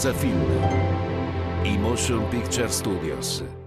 Cosa Film. I Motion Picture Studios.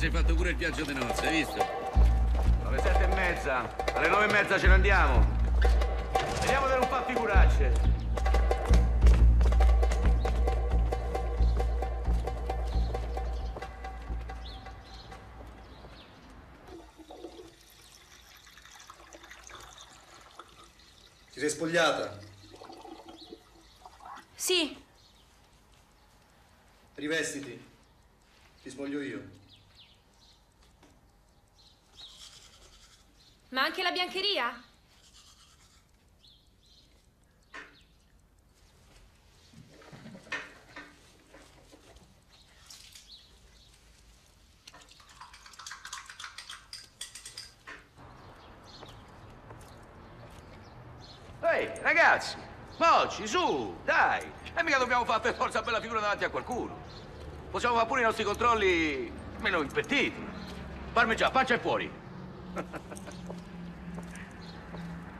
Sei fatto pure il viaggio di nozze, hai visto? Alle sette e mezza, alle nove e mezza ce ne andiamo. Vediamo di non far figuracce. Moci, su, dai. E mica dobbiamo fare per forza bella figura davanti a qualcuno. Possiamo fare pure i nostri controlli meno impettiti. Parmigiano, pancia e fuori.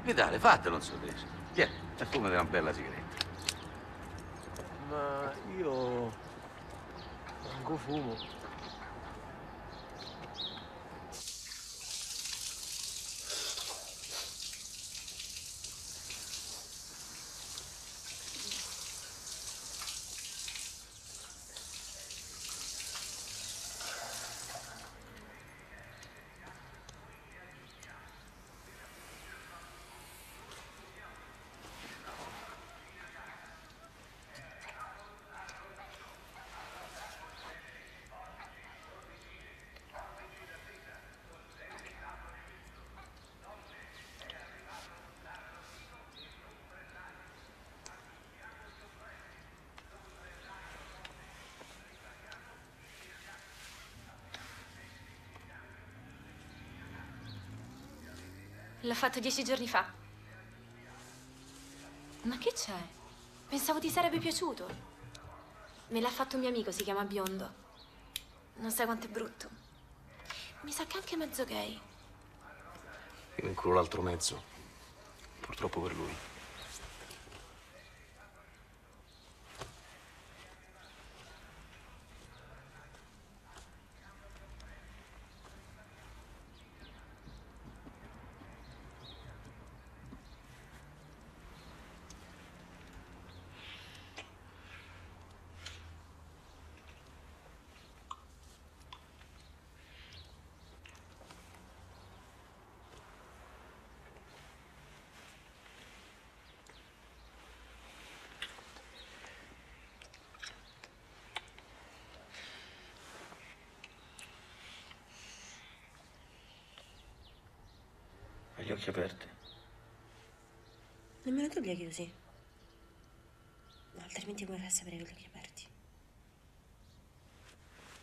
Vitale, fatelo un sorriso. Tieni, e fumati una bella sigaretta. Ma io manco fumo. L'ho fatto dieci giorni fa. Ma che c'è? Pensavo ti sarebbe piaciuto. Me l'ha fatto un mio amico, si chiama Biondo. Non sai quanto è brutto. Mi sa che anche mezzo gay. Io inculo l'altro mezzo. Purtroppo per lui. Occhi aperti. Nemmeno tu li hai chiusi. Altrimenti come fai a sapere che li hai aperti?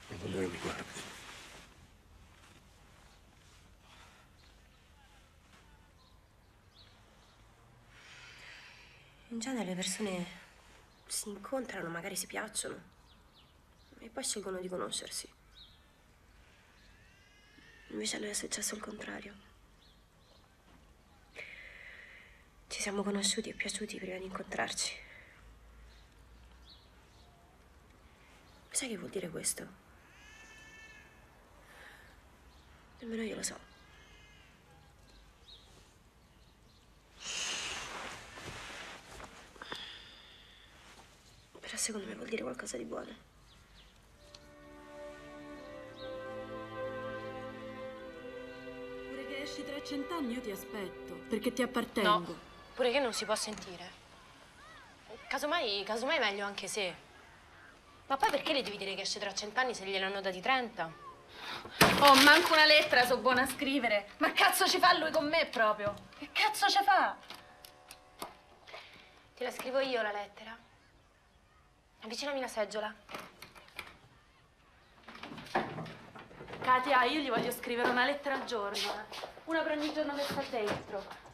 Non voglio che mi guardi. In genere le persone si incontrano, magari si piacciono e poi scelgono di conoscersi. Invece a lui è successo il contrario. Ci siamo conosciuti e piaciuti prima di incontrarci. Sai che vuol dire questo? Nemmeno io lo so. Però secondo me vuol dire qualcosa di buono. Pure che esci tra cent'anni io ti aspetto, perché ti appartengo. No, pure che non si può sentire. Casomai, casomai meglio anche se. Ma poi perché le devi dire che esce tra cent'anni se gliene hanno dati 30? Oh, manco una lettera, so buona a scrivere. Ma cazzo ci fa lui con me proprio? Che cazzo ci fa? Te la scrivo io la lettera. Avvicinami la seggiola. Katia, io gli voglio scrivere una lettera al giorno. Una per ogni giorno che sta dentro.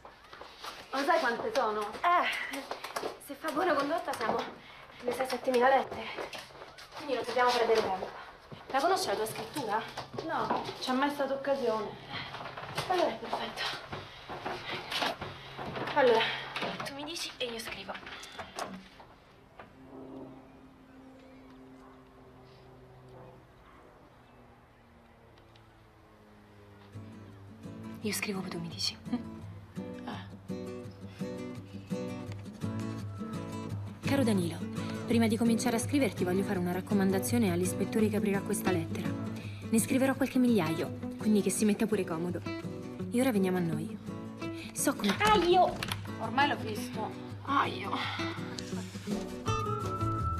Ma sai quante sono? Eh, se fa buona condotta siamo alle 6-7 mila lettere. Quindi non dobbiamo perdere tempo. La conosci la tua scrittura? No, non c'è mai stata occasione. Allora è perfetto. Allora, tu mi dici e io scrivo. Io scrivo poi tu mi dici. Danilo, prima di cominciare a scriverti voglio fare una raccomandazione all'ispettore che aprirà questa lettera. Ne scriverò qualche migliaio, quindi che si metta pure comodo. E ora veniamo a noi. So come... Ormai l'ho visto.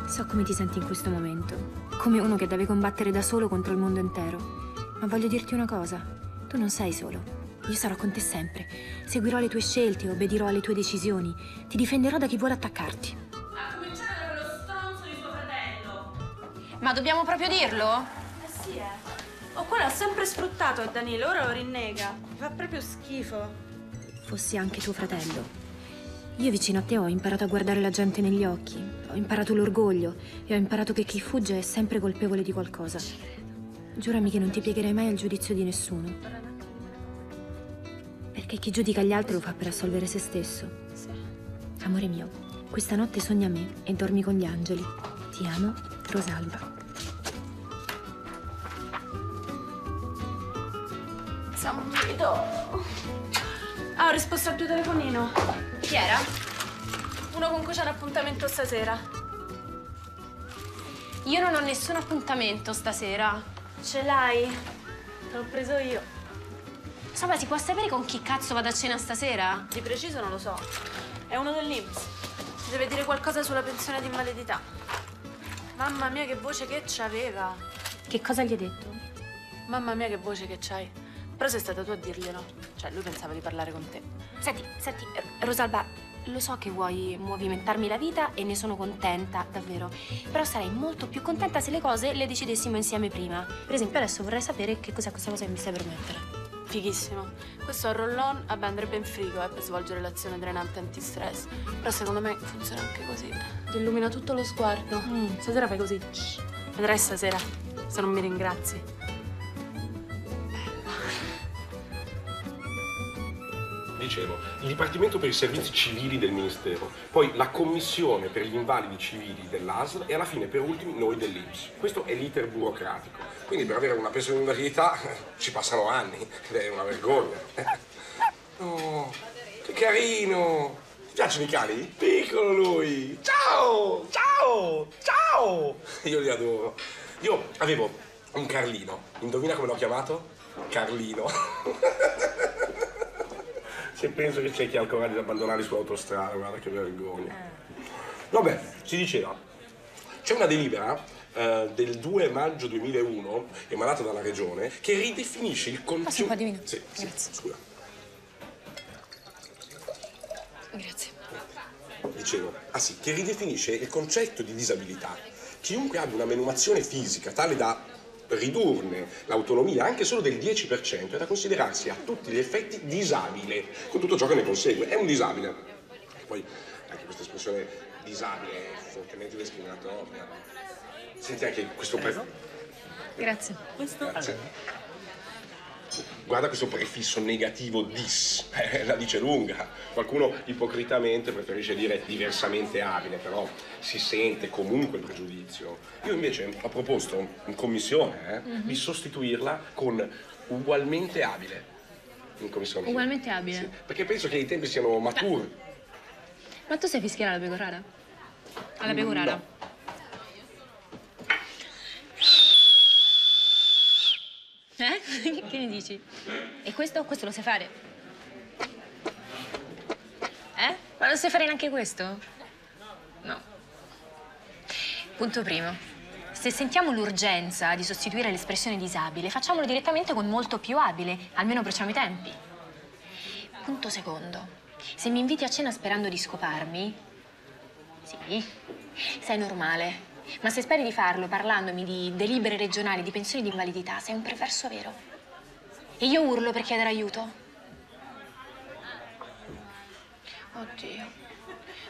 So come ti senti in questo momento. Come uno che deve combattere da solo contro il mondo intero. Ma voglio dirti una cosa. Tu non sei solo. Io sarò con te sempre. Seguirò le tue scelte, obbedirò alle tue decisioni. Ti difenderò da chi vuole attaccarti. Ma dobbiamo proprio dirlo? Eh sì, eh. Oh, quello ha sempre sfruttato a Danilo, ora lo rinnega. Mi fa proprio schifo. Fossi anche tuo fratello. Io vicino a te ho imparato a guardare la gente negli occhi. Ho imparato l'orgoglio e ho imparato che chi fugge è sempre colpevole di qualcosa. Giurami che non ti piegherai mai al giudizio di nessuno. Perché chi giudica gli altri lo fa per assolvere se stesso. Amore mio, questa notte sogna me e dormi con gli angeli. Ti amo, Rosalba. Samuito. Ah, ho risposto al tuo telefonino. Chi era? Uno con cui c'è un appuntamento stasera. Io non ho nessun appuntamento stasera. Ce l'hai? Te l'ho preso io. Insomma, si può sapere con chi cazzo vado a cena stasera? Di preciso non lo so. È uno dell'Inps. Ti deve dire qualcosa sulla pensione di invalidità. Mamma mia, che voce che c'aveva. Che cosa gli hai detto? Mamma mia, che voce che c'hai. Però sei stata tu a dirglielo. Cioè, lui pensava di parlare con te. Senti, senti, Rosalba, lo so che vuoi movimentarmi la vita e ne sono contenta, davvero. Però sarei molto più contenta se le cose le decidessimo insieme prima. Per esempio, adesso vorrei sapere che cos'è questa cosa che mi stai per mettere. Fighissimo. Questo roll-on, andrebbe in frigo eh, per svolgere l'azione drenante antistress. Però secondo me funziona anche così. Ti illumina tutto lo sguardo. Mm, stasera fai così. Vedrai stasera, se non mi ringrazi. Dicevo, il Dipartimento per i Servizi Civili del Ministero, poi la Commissione per gli Invalidi Civili dell'ASL e alla fine, per ultimi, noi dell'IPS. Questo è l'iter burocratico. Quindi per avere una pensione di invalidità ci passano anni è una vergogna. Oh, che carino! Ti piacciono i cani? Piccolo lui! Ciao! Ciao! Ciao! Io li adoro. Io avevo un Carlino. Indovina come l'ho chiamato? Carlino. Se penso che c'è chi ha il coraggio di abbandonare sull'autostrada, guarda che vergogna. Vabbè, si diceva, c'è una delibera eh, del 2 maggio 2001, emanata dalla regione, che ridefinisce il concetto... Passa un po'. Sì, sì, Grazie. scusa. Grazie. Dicevo, ah sì, che ridefinisce il concetto di disabilità. Chiunque abbia una menomazione fisica tale da ridurne l'autonomia anche solo del 10% è da considerarsi a tutti gli effetti disabile, con tutto ciò che ne consegue. È un disabile. Poi anche questa espressione disabile è fortemente discriminatoria. Senti anche questo pre... Grazie. Grazie. Guarda questo prefisso negativo dis, eh, la dice lunga. Qualcuno ipocritamente preferisce dire diversamente abile, però si sente comunque il pregiudizio. Io invece ho proposto in commissione eh, di sostituirla con ugualmente abile. In commissione. Ugualmente abile? Sì, perché penso che i tempi siano maturi. Ma tu sei fischiera alla pecorara? Alla pecorara? No. Eh? che ne dici? E questo? Questo lo sai fare? Eh? Ma non sai fare neanche questo? No. Punto primo. Se sentiamo l'urgenza di sostituire l'espressione disabile, facciamolo direttamente con molto più abile, almeno bruciamo i tempi. Punto secondo. Se mi inviti a cena sperando di scoparmi, sì, sei normale. Ma se speri di farlo parlandomi di delibere regionali, di pensioni di invalidità, sei un perverso vero. E io urlo per chiedere aiuto. Oddio.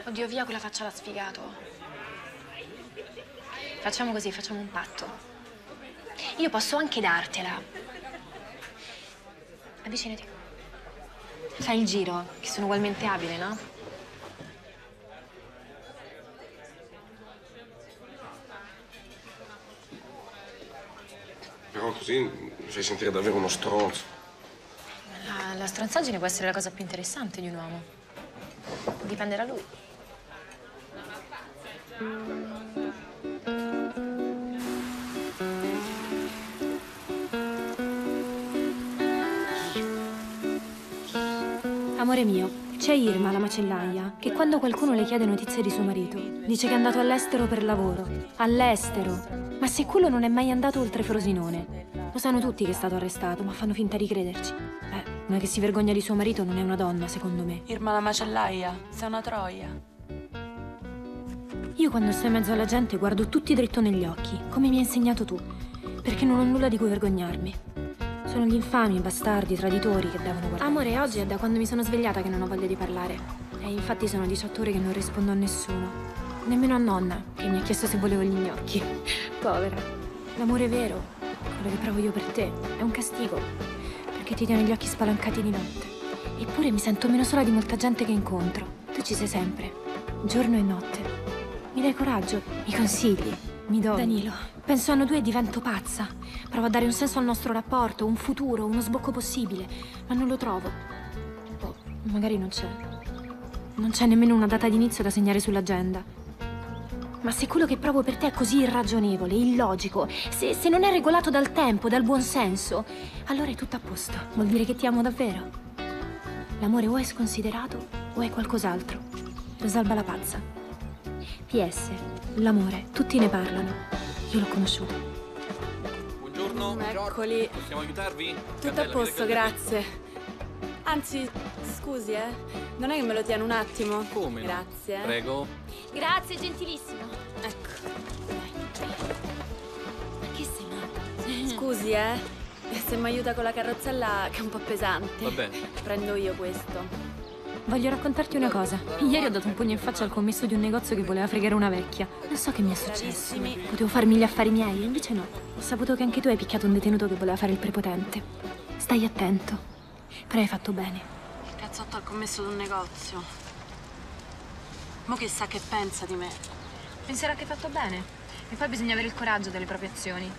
Oddio, via quella faccia da sfigato. Facciamo così, facciamo un patto. Io posso anche dartela. Avvicinati. Fai il giro, che sono ugualmente abile, no? Però così mi fai sentire davvero uno stronzo. La, la stronzaggine può essere la cosa più interessante di un uomo. Dipende da lui. Amore mio, c'è Irma, la macellaia, che quando qualcuno le chiede notizie di suo marito, dice che è andato all'estero per lavoro. All'estero! Ma se quello non è mai andato oltre Frosinone. Lo sanno tutti che è stato arrestato, ma fanno finta di crederci. Beh, una che si vergogna di suo marito non è una donna, secondo me. Irma la macellaia, sei una troia. Io quando sto in mezzo alla gente guardo tutti dritto negli occhi, come mi hai insegnato tu, perché non ho nulla di cui vergognarmi. Sono gli infami, i bastardi, i traditori che devono guardare. Amore, oggi è da quando mi sono svegliata che non ho voglia di parlare. E infatti sono 18 ore che non rispondo a nessuno. Nemmeno a nonna, che mi ha chiesto se volevo gli gnocchi. Povera. L'amore vero, quello che provo io per te, è un castigo. Perché ti tiene gli occhi spalancati di notte. Eppure mi sento meno sola di molta gente che incontro. Tu ci sei sempre, giorno e notte. Mi dai coraggio, mi consigli, mi doni. Danilo, penso a noi due e divento pazza. Provo a dare un senso al nostro rapporto, un futuro, uno sbocco possibile, ma non lo trovo. O magari non c'è. Non c'è nemmeno una data d'inizio da segnare sull'agenda. Ma se quello che provo per te è così irragionevole, illogico, se, se non è regolato dal tempo, dal buon senso, allora è tutto a posto. Vuol dire che ti amo davvero. L'amore o è sconsiderato o è qualcos'altro. Rosalba la pazza. PS, l'amore, tutti ne parlano. Io l'ho conosciuto. Buongiorno. Eccoli. Possiamo aiutarvi? Tutto a posto, grazie. Anzi, scusi, eh. Non è che me lo tiene un attimo? Come? no? Grazie. eh. Prego. Grazie, gentilissimo. Ecco. Ma che sei matta? Scusi, eh. Se mi aiuta con la carrozzella, che è un po' pesante. Va bene. Prendo io questo. Voglio raccontarti una cosa. Ieri ho dato un pugno in faccia al commesso di un negozio che voleva fregare una vecchia. Non so che mi è successo. Potevo farmi gli affari miei, invece no. Ho saputo che anche tu hai picchiato un detenuto che voleva fare il prepotente. Stai attento. Però hai fatto bene. Cazzotto al commesso d'un negozio. Mo chissà che pensa di me. Penserà che hai fatto bene. E poi bisogna avere il coraggio delle proprie azioni.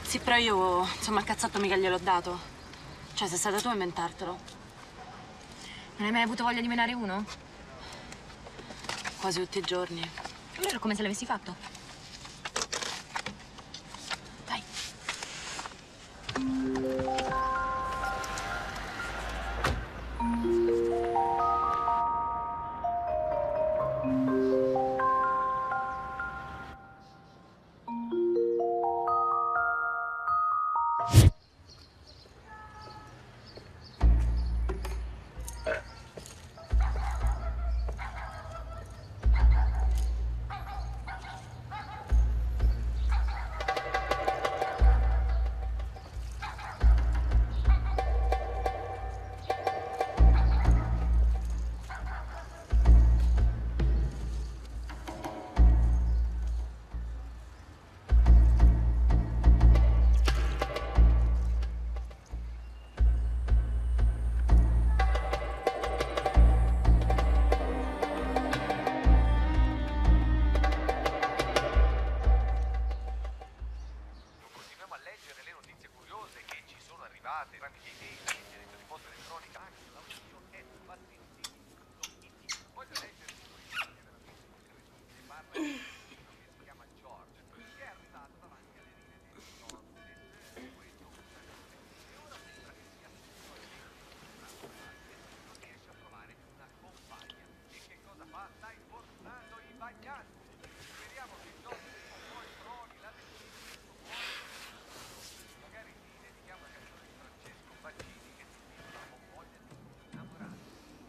Sì, però io, insomma, il cazzotto mica gliel'ho dato. Cioè, sei stata tu a inventartelo. Non hai mai avuto voglia di menare uno? Quasi tutti i giorni. Allora come se l'avessi fatto. Dai.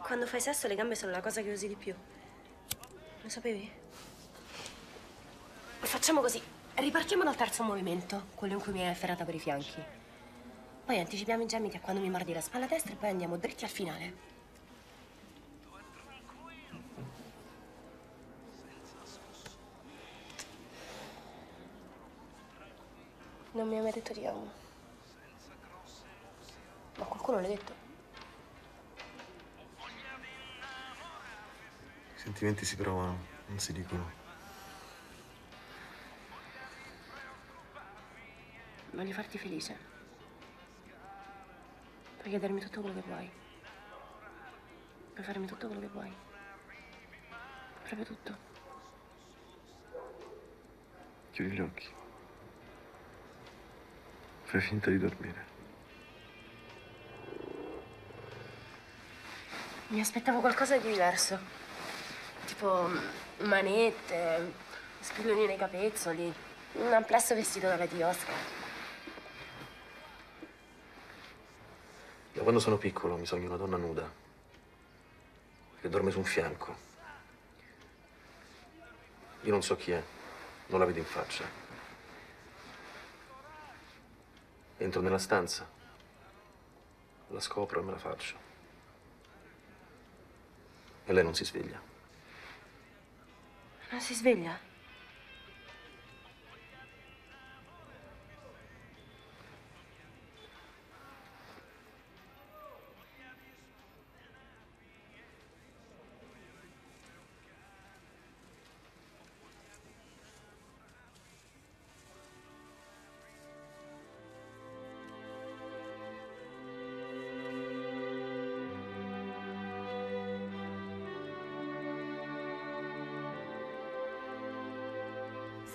Quando fai sesso le gambe sono la cosa che usi di più. Lo sapevi? Facciamo così. Ripartiamo dal terzo movimento, quello in cui mi hai afferrata per i fianchi. Poi anticipiamo i gemiti a quando mi mordi la spalla destra e poi andiamo dritti al finale. Non mi hai mai detto ti amo. Ma qualcuno l'ha detto? Sentimenti si provano, non si dicono. Voglio farti felice. Puoi chiedermi tutto quello che vuoi. Puoi farmi tutto quello che vuoi. Proprio tutto. Chiudi gli occhi. Fai finta di dormire. Mi aspettavo qualcosa di diverso. Tipo manette, spilloni nei capezzoli, un amplesso vestito dalla di Oscar. Da quando sono piccolo mi sogno una donna nuda che dorme su un fianco. Io non so chi è, non la vedo in faccia. Entro nella stanza, la scopro e me la faccio. E lei non si sveglia. Non si sveglia?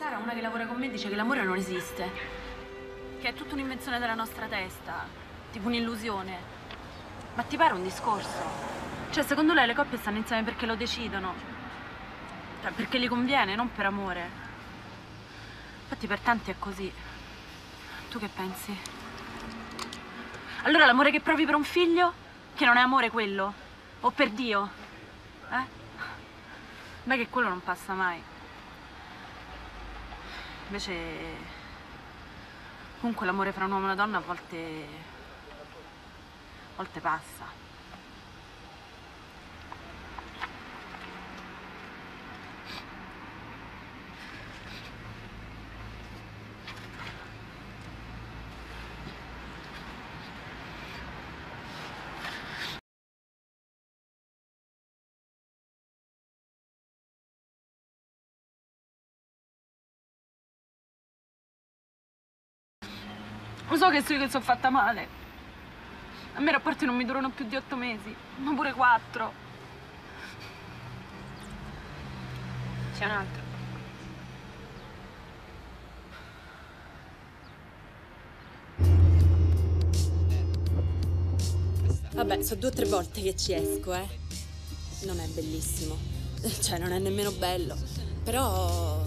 Sara, una che lavora con me, dice che l'amore non esiste. Che è tutta un'invenzione della nostra testa. Tipo un'illusione. Ma ti pare un discorso? Cioè, secondo lei le coppie stanno insieme perché lo decidono. Cioè, perché gli conviene, non per amore. Infatti per tanti è così. Tu che pensi? Allora l'amore che provi per un figlio? Che non è amore quello? O per Dio? Eh? Ma che quello non passa mai. Invece Comunque l'amore fra un uomo e una donna a volte... a volte passa. Lo so che sono io che sono fatta male. A me i rapporti non mi durano più di otto mesi, ma pure quattro. C'è un altro. Vabbè, sono due o tre volte che ci esco, eh. Non è bellissimo. Cioè, non è nemmeno bello. Però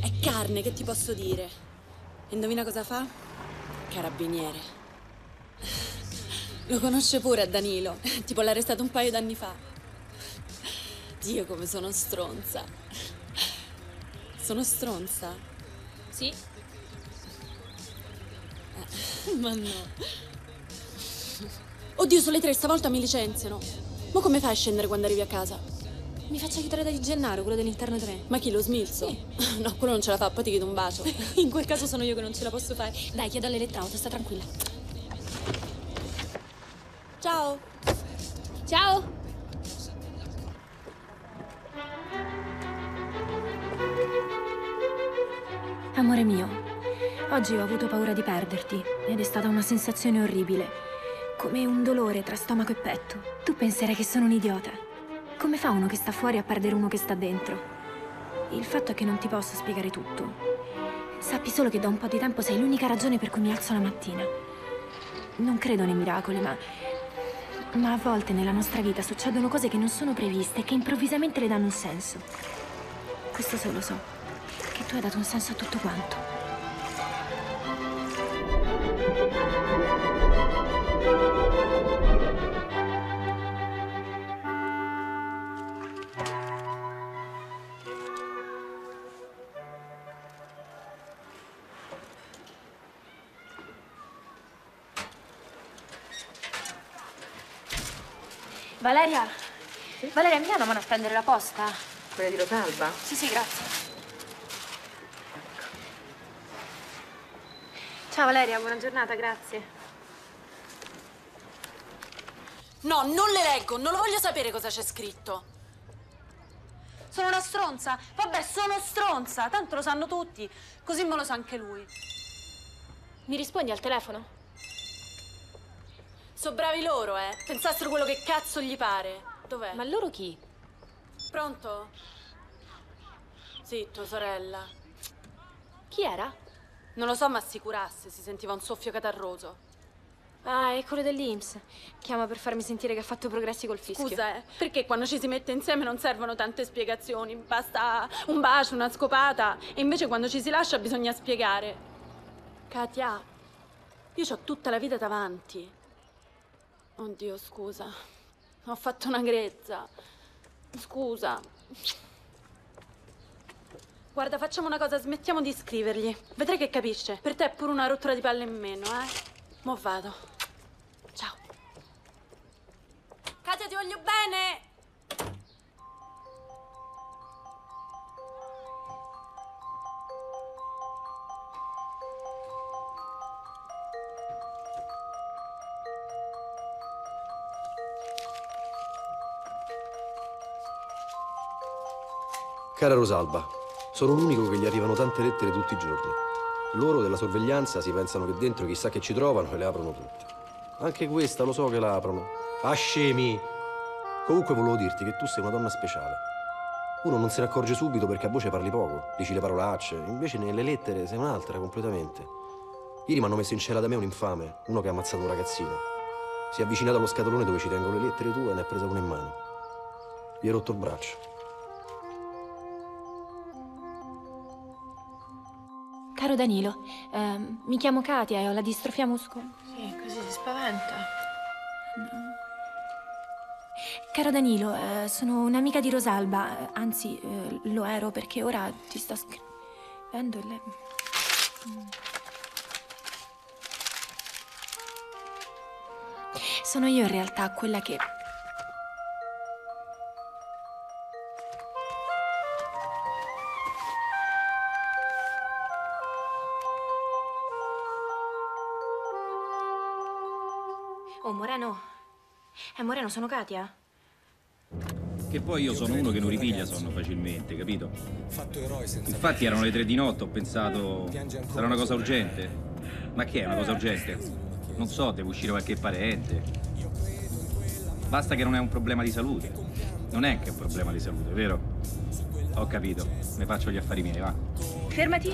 è carne, che ti posso dire? Indovina cosa fa? Carabiniere. Lo conosce pure a Danilo. Tipo l'ha arrestato un paio d'anni fa. Dio, come sono stronza. Sono stronza? Sì. Ma no. Oddio, sulle tre stavolta mi licenziano. Ma come fai a scendere quando arrivi a casa? Mi faccio aiutare da Di Gennaro, quello dell'interno 3. Ma chi lo smilzo? No, quello non ce la fa, poi ti chiedo un bacio. In quel caso sono io che non ce la posso fare. Dai, chiedo all'elettrauto, sta tranquilla. Ciao. Ciao. Amore mio, oggi ho avuto paura di perderti ed è stata una sensazione orribile, come un dolore tra stomaco e petto. Tu penserai che sono un idiota. Come fa uno che sta fuori a perdere uno che sta dentro? Il fatto è che non ti posso spiegare tutto. Sappi solo che da un po' di tempo sei l'unica ragione per cui mi alzo la mattina. Non credo nei miracoli, ma... Ma a volte nella nostra vita succedono cose che non sono previste e che improvvisamente le danno un senso. Questo solo so, che tu hai dato un senso a tutto quanto. Valeria? Valeria, mi danno mano a prendere la posta? Quella di Rosalba? Sì, sì, grazie. Ciao Valeria, buona giornata, grazie. No, non le leggo, non lo voglio sapere cosa c'è scritto. Sono una stronza? Vabbè, sono stronza, tanto lo sanno tutti. Così me lo sa anche lui. Mi rispondi al telefono? Sono bravi loro, eh. Pensassero quello che cazzo gli pare. Dov'è? Ma loro chi? Pronto? Sì, tua sorella. Chi era? Non lo so, ma assicurasse, si sentiva un soffio catarroso. Ah, è quello dell'Inps. Chiama per farmi sentire che ha fatto progressi col fischio. Scusa, eh, perché quando ci si mette insieme non servono tante spiegazioni? Basta un bacio, una scopata. E invece quando ci si lascia bisogna spiegare. Katia, io ho tutta la vita davanti. Oddio, scusa. Ho fatto una grezza. Scusa. Guarda, facciamo una cosa, smettiamo di scrivergli. Vedrai che capisce. Per te è pure una rottura di palle in meno, eh? Mo' vado. Ciao. Katia, ti voglio bene! Cara Rosalba, sono l'unico che gli arrivano tante lettere tutti i giorni. Loro della sorveglianza si pensano che dentro chissà che ci trovano e le aprono tutte. Anche questa lo so che la aprono. Ah, scemi! Comunque volevo dirti che tu sei una donna speciale. Uno non se ne accorge subito perché a voce parli poco, dici le parolacce, invece nelle lettere sei un'altra completamente. Ieri mi hanno messo in cella da me un infame, uno che ha ammazzato un ragazzino. Si è avvicinato allo scatolone dove ci tengo le lettere tue e ne ha presa una in mano. Gli hai rotto il braccio. caro Danilo. Eh, mi chiamo Katia e ho la distrofia muscolare. Sì, così si spaventa. Mm. Caro Danilo, eh, sono un'amica di Rosalba. Eh, anzi, eh, lo ero perché ora ti sto scrivendo le... Mm. Sono io in realtà quella che... Eh, Moreno, sono Katia. Che poi io sono uno che non ripiglia sonno facilmente, capito? Infatti erano le tre di notte, ho pensato sarà una cosa urgente. Ma che è una cosa urgente? Non so, deve uscire qualche parente. Basta che non è un problema di salute. Non è che è un problema di salute, vero? Ho capito, ne faccio gli affari miei, va. Fermati.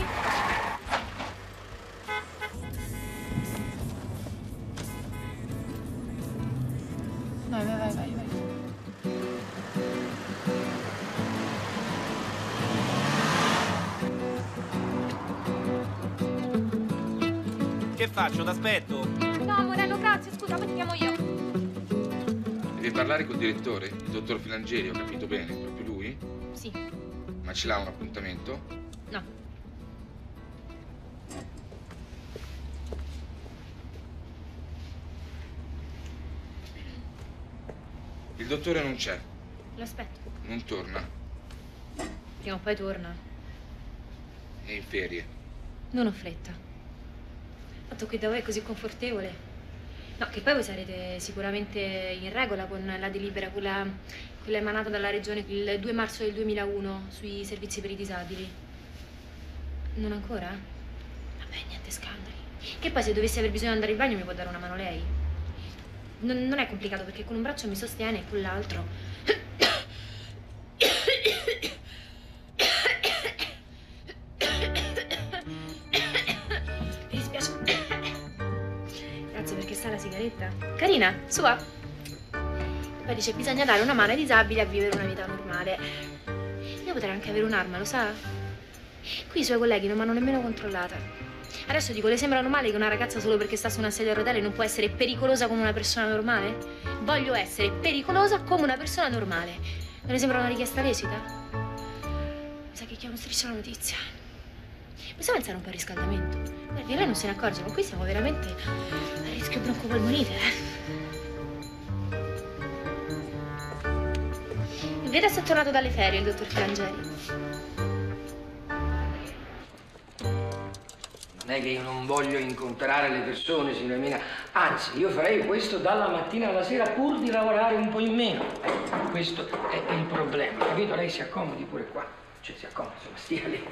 T'aspetto? No, Moreno, grazie, scusa, poi ti chiamo io. Devi parlare col direttore, il dottor Filangeri, ho capito bene, proprio lui? Sì. Ma ce l'ha un appuntamento? No. Il dottore non c'è, Lo aspetto. non torna, Prima o poi torna. è in ferie. Non ho fretta. Fatto qui da voi è così confortevole. No, che poi voi sarete sicuramente in regola con la delibera, quella, quella emanata dalla Regione il 2 marzo del 2001 sui servizi per i disabili. Non ancora? Vabbè, niente scandali. Che poi se dovessi aver bisogno di andare in bagno mi può dare una mano lei. Non, non è complicato perché con un braccio mi sostiene e con l'altro... Carina, su va. Poi dice bisogna dare una mano ai disabili a vivere una vita normale. Io potrei anche avere un'arma, lo sa? Qui i suoi colleghi non mi hanno nemmeno controllata. Adesso dico, le sembra normale che una ragazza solo perché sta su una sedia a rotelle non può essere pericolosa come una persona normale? Voglio essere pericolosa come una persona normale. Non le sembra una richiesta lecita? Mi sa che chiamo striscia la notizia. Possiamo pensare un po' al riscaldamento? Guardi, lei non se ne accorge, ma qui siamo veramente a rischio broncopolmonite, eh. Vede se è tornato dalle ferie il dottor Frangeli. Non è che io non voglio incontrare le persone, signorina Mina. Anzi, io farei questo dalla mattina alla sera pur di lavorare un po' in meno. Questo è il problema, capito? Lei si accomodi pure qua. Cioè si accomodi, insomma, stia lì.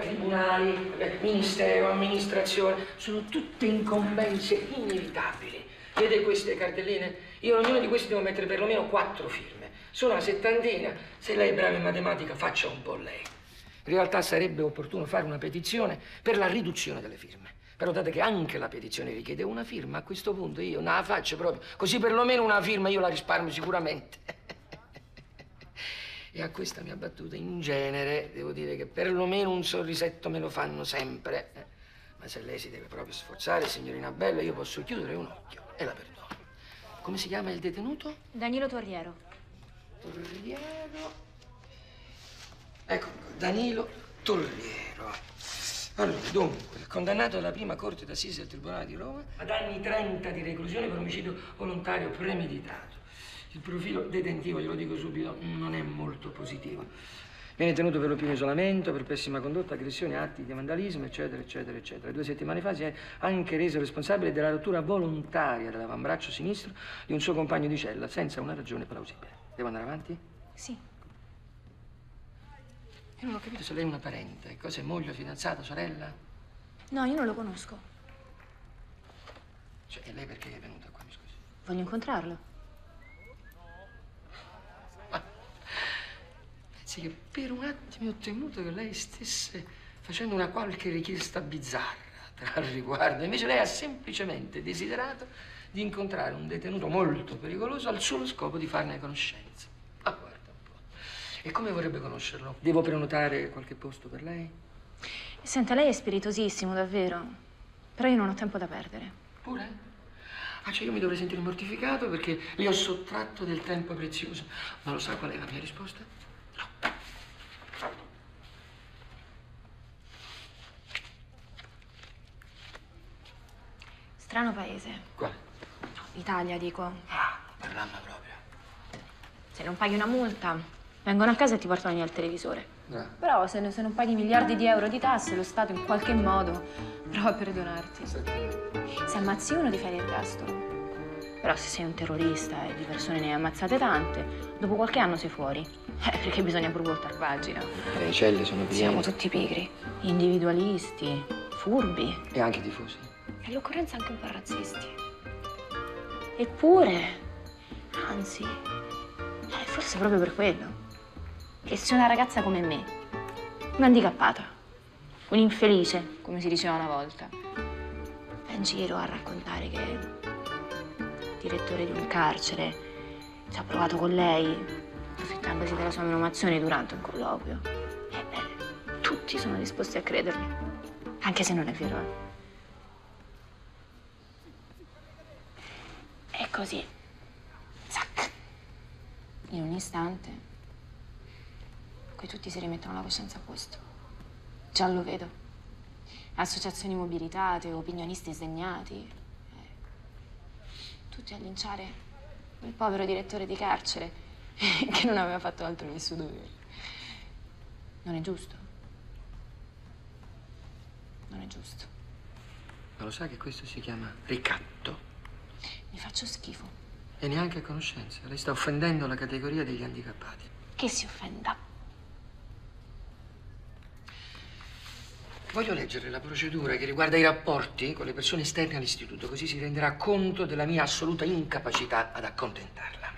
Tribunali, ministero, amministrazione, sono tutte incombenze inevitabili. Vede queste cartelline? Io ognuno di questi devo mettere perlomeno quattro firme. Sono una settantina. Se lei è brava in matematica, faccia un po' lei. In realtà sarebbe opportuno fare una petizione per la riduzione delle firme. Però date che anche la petizione richiede una firma, a questo punto io non la faccio proprio. Così perlomeno una firma io la risparmio sicuramente. E a questa mia battuta, in genere, devo dire che perlomeno un sorrisetto me lo fanno sempre. Eh, Ma se lei si deve proprio sforzare, signorina Bella, io posso chiudere un occhio e la perdono. Come si chiama il detenuto? Danilo Torriero. Torriero. Ecco, Danilo Torriero. Allora, dunque, condannato alla prima corte d'assise del Tribunale di Roma ad anni 30 di reclusione per omicidio volontario premeditato. Il profilo detentivo, glielo dico subito, non è molto positivo. Viene tenuto per lo più in isolamento, per pessima condotta, aggressioni, atti di vandalismo, eccetera, eccetera, eccetera. Due settimane fa si è anche reso responsabile della rottura volontaria dell'avambraccio sinistro di un suo compagno di cella, senza una ragione plausibile. Devo andare avanti? Sì. Io non ho capito se lei è una parente. Cosa è moglie, fidanzata, sorella? No, io non lo conosco. Cioè, e lei perché è venuta qua, mi scusi? Voglio incontrarlo. Pensi che per un attimo ho temuto che lei stesse facendo una qualche richiesta bizzarra al riguardo. Invece lei ha semplicemente desiderato di incontrare un detenuto molto pericoloso al solo scopo di farne conoscenza. Ma guarda un po'. E come vorrebbe conoscerlo? Devo prenotare qualche posto per lei? Senta, lei è spiritosissimo, davvero. Però io non ho tempo da perdere. Pure? Ah, cioè io mi dovrei sentire mortificato perché le ho sottratto del tempo prezioso. Ma lo sa qual è la mia risposta? Strano paese. Quale? Italia, dico. Ah, parlamma proprio. Se non paghi una multa, vengono a casa e ti portano via il televisore. Eh. Però se, se non paghi miliardi di euro di tasse, lo Stato in qualche modo prova a perdonarti. Se ammazzi uno ti fai l'ergastolo. Però se sei un terrorista e di persone ne hai ammazzate tante, dopo qualche anno sei fuori. Eh, perché bisogna pure voltar pagina. Le celle sono piene. Siamo tutti pigri, individualisti, furbi E anche tifosi. E all'occorrenza anche un po' razzisti. Eppure, anzi, eh, forse proprio per quello, che sei una ragazza come me, un'handicappata, un'infelice, come si diceva una volta, va in giro a raccontare che il direttore di un carcere ci ha provato con lei, approfittandosi della sua menomazione durante un colloquio. Ebbene, tutti sono disposti a credermi, anche se non è vero. E così, zac, in un istante, poi tutti si rimettono la coscienza a posto. Già lo vedo. Associazioni mobilitate, opinionisti sdegnati. eh, tutti a linciare il povero direttore di carcere che non aveva fatto altro che il suo dovere. Non è giusto. Non è giusto. Ma lo sai che questo si chiama ricatto? Mi faccio schifo. E neanche a conoscenza. Lei sta offendendo la categoria degli handicappati. Che si offenda. Voglio leggere la procedura che riguarda i rapporti con le persone esterne all'istituto, così si renderà conto della mia assoluta incapacità ad accontentarla.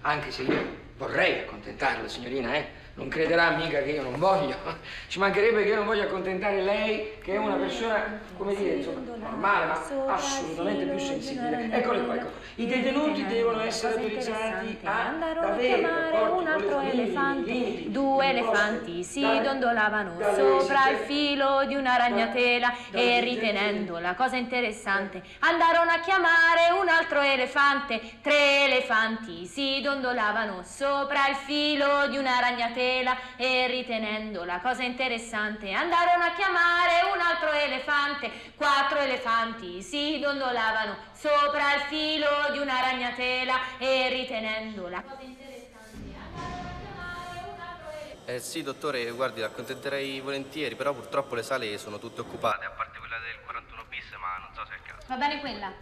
Anche se io vorrei accontentarla, signorina, eh? Non crederà mica che io non voglio. Ci mancherebbe che io non voglia accontentare lei, che è una persona, come dire, insomma, normale, ma assolutamente più sensibile. Eccole qua, ecco. I detenuti devono essere autorizzati a avere un altro elefante. limiti, Due elefanti si dondolavano sopra il filo di una ragnatela e ritenendo la cosa interessante andarono a chiamare un altro elefante. Tre elefanti si dondolavano sopra il filo di una ragnatela e ritenendo la cosa interessante andarono a chiamare un altro elefante. Quattro elefanti si dondolavano sopra il filo di una ragnatela e ritenendo la cosa interessante andarono a chiamare un altro elefante. Eh sì, dottore, guardi, l'accontenterei volentieri, però purtroppo le sale sono tutte occupate, a parte quella del 41 bis, ma non so se è il caso. Va bene quella?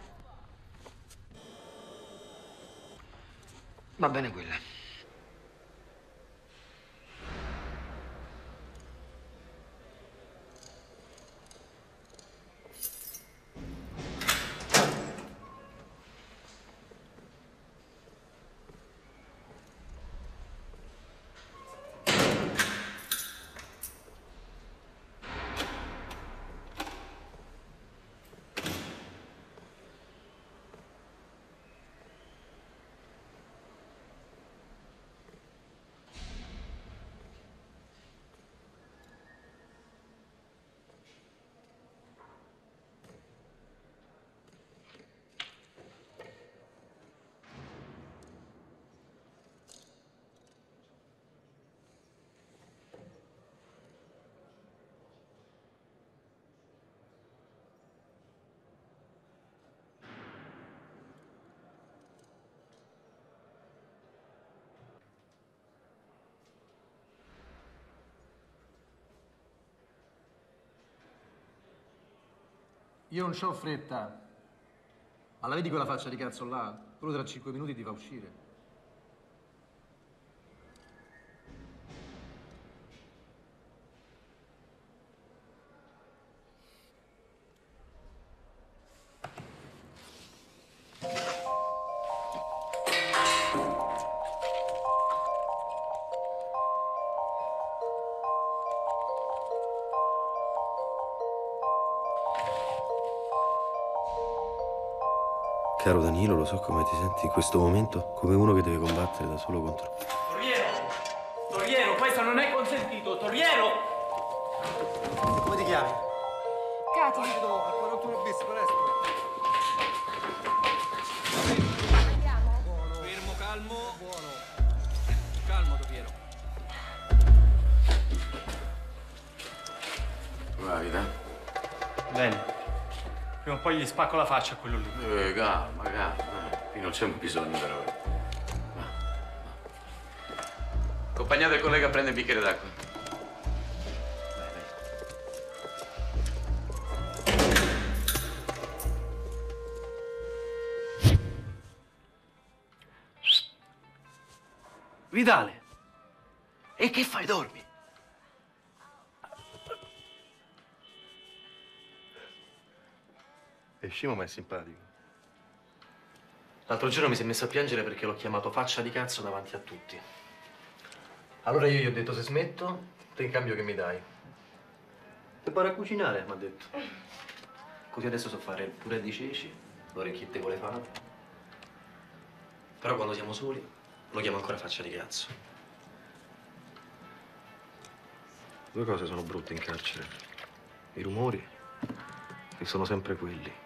Va bene quella. Io non c'ho fretta. Ma la vedi quella faccia di cazzo là? Quello tra cinque minuti ti fa uscire. So come ti senti in questo momento, come uno che deve combattere da solo contro... Torriero! Torriero, questo non è consentito! Torriero! Come ti chiami? Katia. Al 41 bis, presto. Fermo, calmo. Buono. Calmo, Topiero. Come va, vita? Bene. Prima o poi gli spacco la faccia a quello lì. Eh, calma, calma. Qui non c'è bisogno, però. Accompagnate il collega a prendere il bicchiere d'acqua. Vitale! E che fai, dormi? È scemo ma è simpatico. L'altro giorno mi si è messo a piangere perché l'ho chiamato faccia di cazzo davanti a tutti. Allora io gli ho detto se smetto, te in cambio che mi dai? Poi a cucinare, mi ha detto. Così adesso so fare il purè di ceci, l'orecchiette con le fate. Però quando siamo soli, lo chiamo ancora faccia di cazzo. Due cose sono brutte in carcere. I rumori, che sono sempre quelli.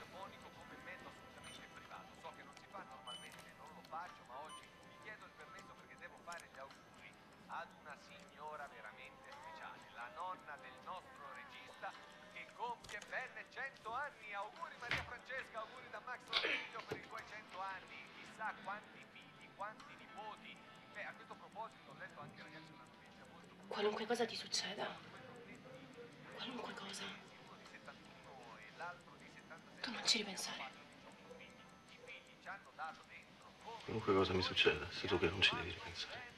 Ortiglio per i tuoi 100 anni. Chissà quanti figli, quanti nipoti. Beh, a questo proposito ho letto anche ragazzi una notizia molto Qualunque cosa ti succeda. Qualunque cosa. Tu non ci ripensare. Qualunque cosa mi succeda, sei tu che non ci devi ripensare.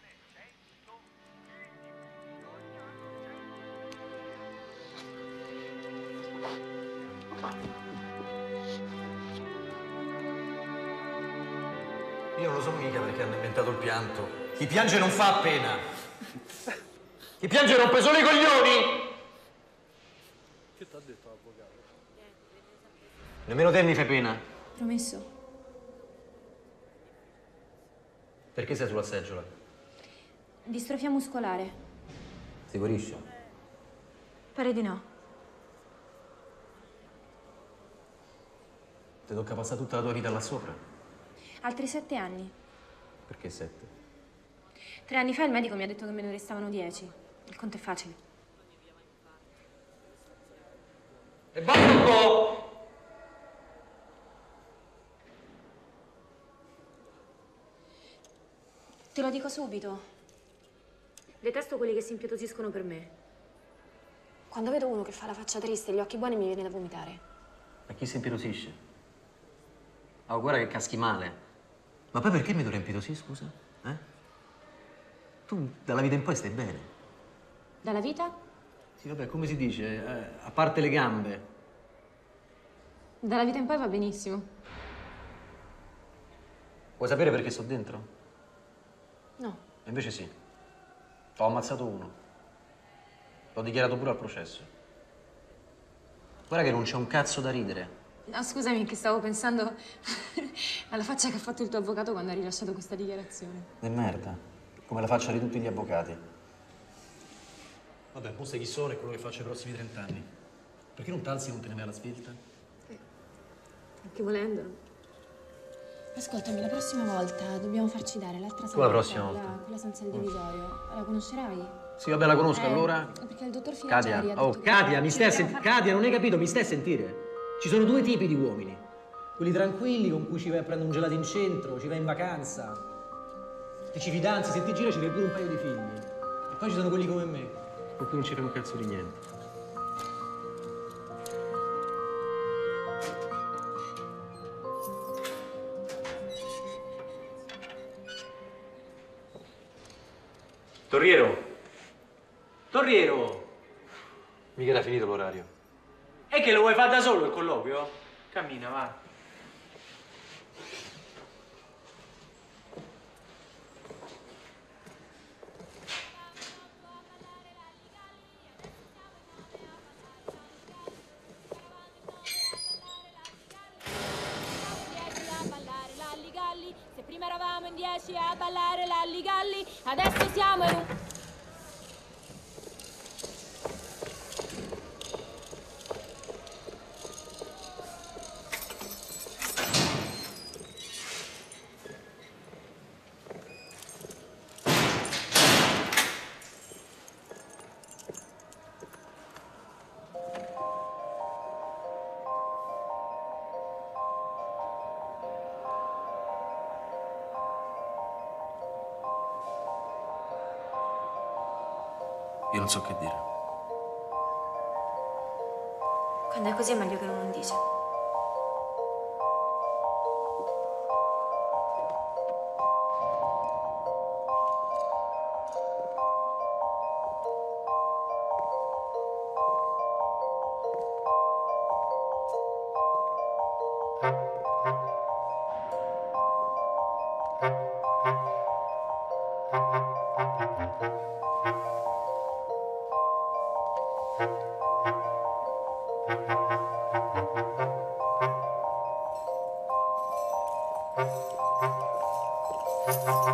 Io hanno inventato il pianto. Chi piange non fa pena. Chi piange rompe solo i coglioni! Che ti ha detto l'avvocato? Nemmeno te mi fai pena. Promesso. Perché sei sulla seggiola? Distrofia muscolare. Si guarisce? Pare di no. Ti tocca passare tutta la tua vita là sopra. Altri sette anni. Perché sette? Tre anni fa il medico mi ha detto che me ne restavano dieci. Il conto è facile. E basta! Te lo dico subito. Detesto quelli che si impietosiscono per me. Quando vedo uno che fa la faccia triste e gli occhi buoni mi viene da vomitare. Ma chi si impirosisce? Oh, guarda che caschi male. Ma poi perché mi dovrei impirosire, scusa? Eh? Tu dalla vita in poi stai bene. Dalla vita? Sì, vabbè, come si dice? Eh, a parte le gambe. Dalla vita in poi va benissimo. Vuoi sapere perché sto dentro? No. E invece sì. Ho ammazzato uno. L'ho dichiarato pure al processo. Guarda che non c'è un cazzo da ridere. No, scusami, che stavo pensando alla faccia che ha fatto il tuo avvocato quando ha rilasciato questa dichiarazione. È merda. Come la faccia di tutti gli avvocati. Vabbè, mo sai chi sono e quello che faccio ai prossimi trent'anni. Perché non t'alzi e non te ne vai alla svelta? Anche volendo. Ascoltami, la prossima volta dobbiamo farci dare l'altra Come la saletta, prossima volta? Quella senza il divisorio. La conoscerai? Sì, vabbè, la conosco, Eh, allora. Perché il dottor Katia, Filangeri ha oh, Katia, mi stai a sentire. Katia, non hai capito, mi stai a sentire. Ci sono due tipi di uomini. Quelli tranquilli con cui ci vai a prendere un gelato in centro, ci vai in vacanza. Ti ci fidanzi, se ti gira ci fai pure un paio di figli. E poi ci sono quelli come me, con cui non ci fai un cazzo di niente. Torriero! Torriero! Mica era finito l'orario. E che lo vuoi fare da solo il colloquio? Cammina, va. Io non so che dire. Quando è così è meglio che non dice. Corriero,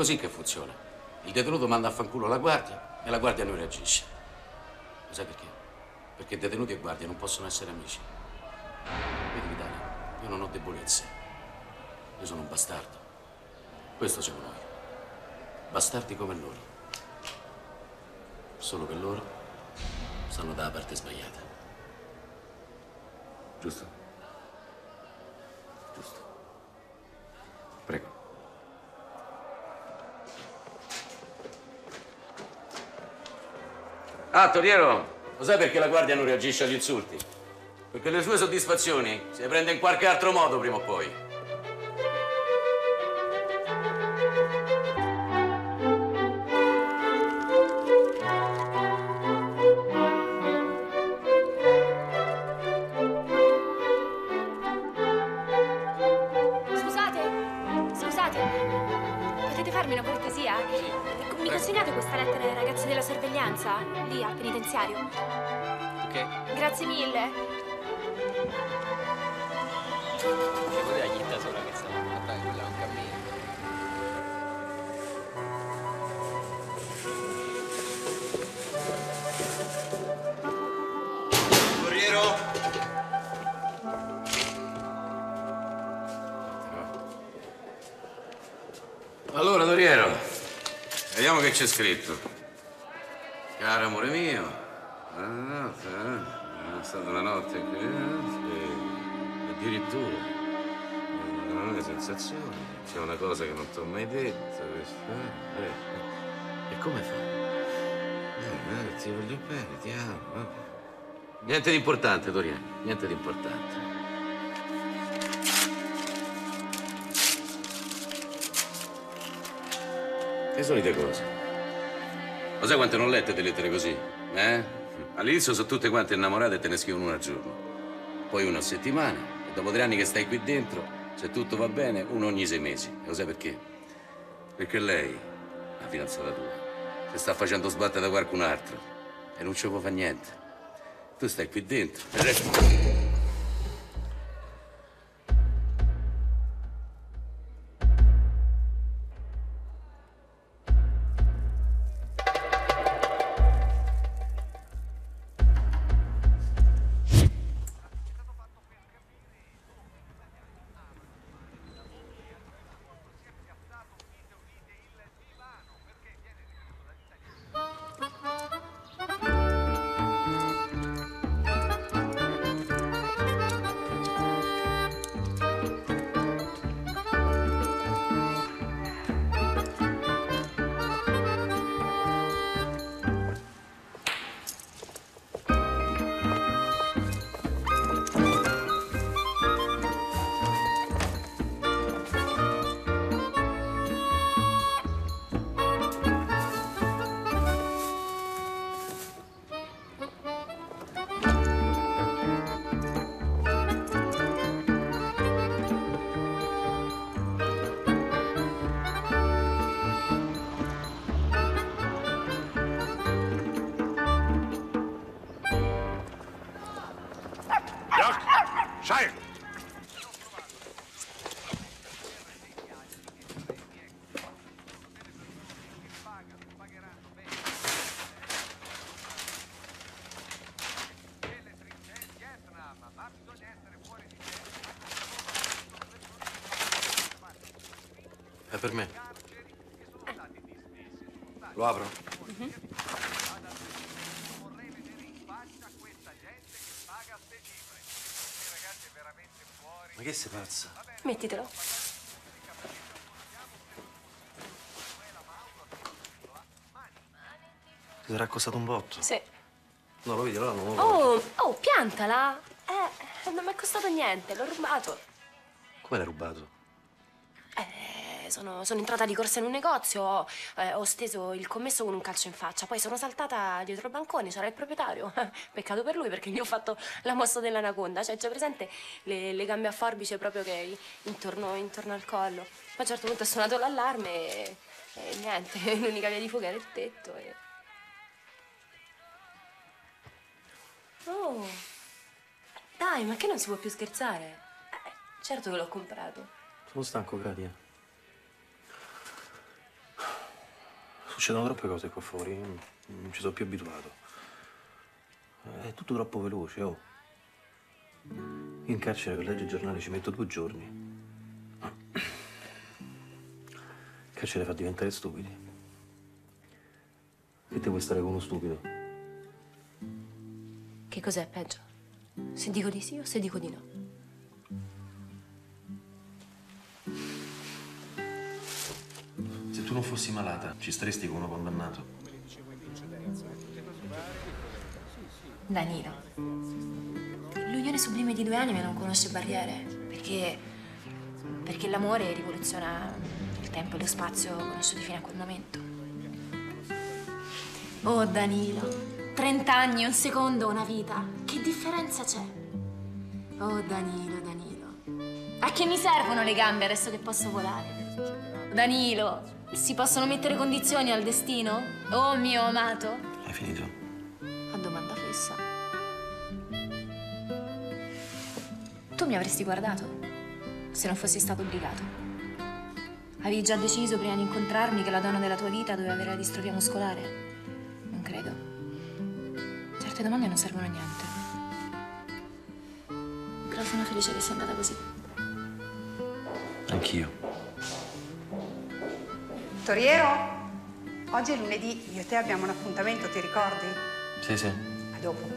così che funziona. Il detenuto manda a fanculo la guardia e la guardia non reagisce. Lo sai perché? Perché detenuti e guardia non possono essere amici. Vedi, Vitale, io non ho debolezze. Io sono un bastardo. Questo siamo noi. Bastardi come loro. Solo che loro stanno dalla parte sbagliata. Giusto? Giusto. Ah, Toriero, lo sai perché la guardia non reagisce agli insulti? Perché le sue soddisfazioni si le prende in qualche altro modo prima o poi. Mille. Sola che un cammino. Corriero! Allora, Doriero, vediamo che c'è scritto. Caro amore mio, notte, eh? È stata una notte che... sì, addirittura, non è sensazione, c'è una cosa che non ti ho mai detto, eh, eh. E come fa? Eh, eh, ti voglio bene, ti amo. eh. Niente di importante, Doriano, niente di importante. Le solite cose. Lo sai quante non lette delle lettere così? Eh? All'inizio sono tutte quante innamorate e te ne scrivono una al giorno. Poi una a settimana. E dopo tre anni che stai qui dentro, se tutto va bene, uno ogni sei mesi. E lo sai perché? Perché lei, la fidanzata tua, si sta facendo sbattere da qualcun altro. E non ci può fare niente. Tu stai qui dentro. E il per me. Lo apro? Ma che sei pazza? Mettitelo. Ti sarà costato un botto? Sì. No, lo vedi, allora non lo Oh, oh, piantala. Eh, non mi è costato niente, l'ho rubato. Come l'hai rubato? Sono, sono entrata di corsa in un negozio, ho, eh, ho steso il commesso con un calcio in faccia, poi sono saltata dietro il bancone, c'era il proprietario. Peccato per lui perché gli ho fatto la mossa dell'anaconda, cioè c'è presente le, le gambe a forbice proprio che intorno, intorno al collo. Poi a un certo punto è suonato l'allarme e, e niente, l'unica via di fuga era il tetto. E... Oh, dai, ma che non si può più scherzare? Eh, certo che l'ho comprato. Sono stanco, Gradia. Succedono troppe cose qua fuori, non ci sono più abituato. È tutto troppo veloce, oh. In carcere per leggere il giornale ci metto due giorni. Il carcere fa diventare stupidi. E te vuoi stare con uno stupido? Che cos'è peggio? Se dico di sì o se dico di no? Tu non fossi malata, ci staresti con uno condannato. Danilo. L'unione sublime di due anime non conosce barriere, perché. perché l'amore rivoluziona il tempo e lo spazio conosciuti fino a quel momento. Oh Danilo, 30 anni, un secondo, una vita. Che differenza c'è? Oh Danilo, Danilo. A che mi servono le gambe adesso che posso volare? Danilo, si possono mettere condizioni al destino? Oh mio amato? Hai finito? A domanda fissa. Tu mi avresti guardato se non fossi stato obbligato. Avevi già deciso prima di incontrarmi che la donna della tua vita doveva avere la distrofia muscolare? Non credo. Certe domande non servono a niente. Però sono felice che sia andata così. Anch'io. Toriero, oggi è lunedì, io e te abbiamo un appuntamento, ti ricordi? Sì, sì. A dopo.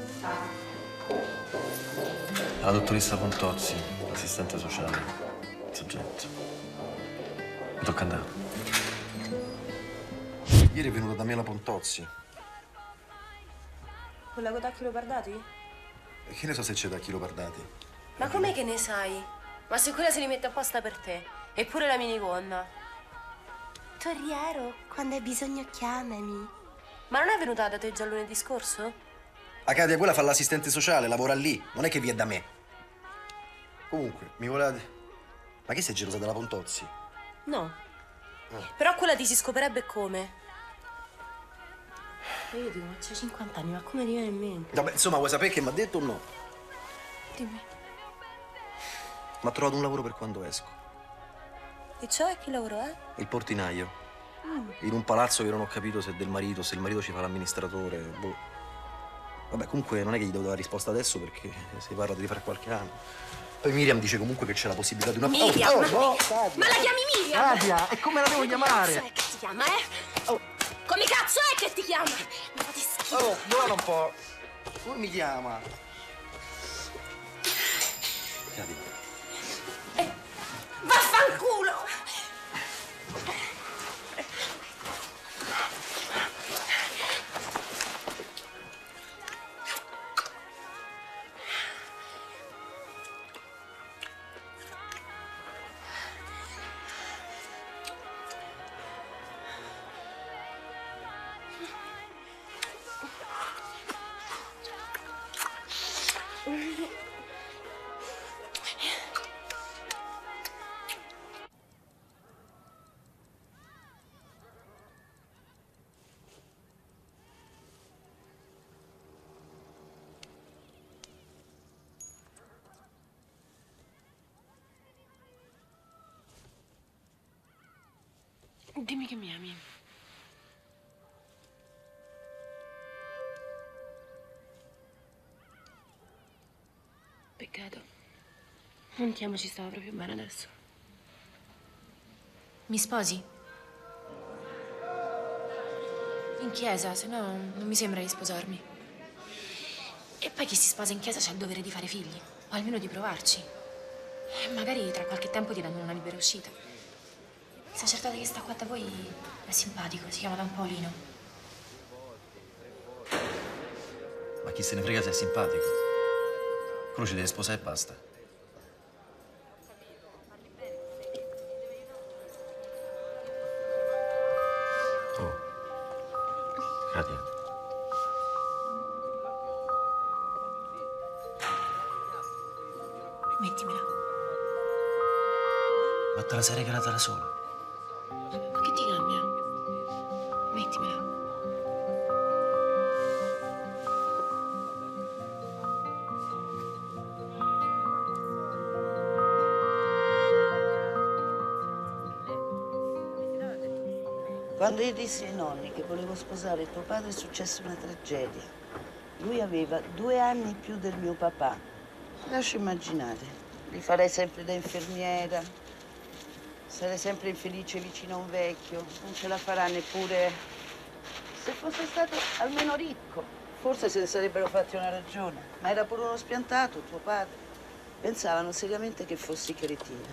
La dottoressa Pontozzi, assistente sociale. Soggetto. Mi tocca andare. Ieri è venuta da me la Pontozzi. Quella con tacchi leopardati? E che ne so se c'è da chilo pardati? Ma com'è che ne sai? Ma se quella se li mette apposta per te. Eppure la minigonna. Torriero, quando hai bisogno chiamami. Ma non è venuta da te già lunedì scorso? Acadia, quella fa l'assistente sociale, lavora lì. Non è che vi è da me. Comunque, mi volete... Ma che sei gelosa della Pontozzi? No. Eh. Però quella ti si scoperebbe come? Io dico, ma c'hai 50 anni, ma come ti viene in mente? Vabbè, insomma, vuoi sapere che mi ha detto o no? Dimmi. Ma ha trovato un lavoro per quando esco. E cioè che lavoro è? Il portinaio. Mm. In un palazzo che non ho capito se è del marito, se il marito ci fa l'amministratore. Boh. Vabbè, comunque non è che gli devo dare risposta adesso perché si parla di fare qualche anno. Poi Miriam dice comunque che c'è la possibilità di una... Miriam? Oh, ma, no, ma la chiami Miriam? Katia, e come la devo Come chiamare? cazzo è che ti chiama, eh? Come cazzo è che ti chiama? Mi fate schifo. Oh, buono un po'. Come mi chiama? Katia. Vaffanculo! Dimmi che mi ami. Peccato. Non ti amo, ci stava proprio bene adesso. Mi sposi? In chiesa, se no non mi sembra di sposarmi. E poi chi si sposa in chiesa c'ha il dovere di fare figli, o almeno di provarci. E magari tra qualche tempo ti danno una libera uscita. Il sacerdote che sta qua da voi è simpatico, si chiama Don Paolino. Ma chi se ne frega se è simpatico? Ci deve sposare e basta. Oh. Katia. Mettimela. Ma te la sei regalata da sola? Quando io dissi ai nonni che volevo sposare tuo padre è successa una tragedia. Lui aveva due anni più del mio papà. Lascio immaginare. Li farei sempre da infermiera. Sarei sempre infelice vicino a un vecchio. Non ce la farà neppure se fosse stato almeno ricco. Forse se ne sarebbero fatti una ragione. Ma era pure uno spiantato, tuo padre. Pensavano seriamente che fossi cretina.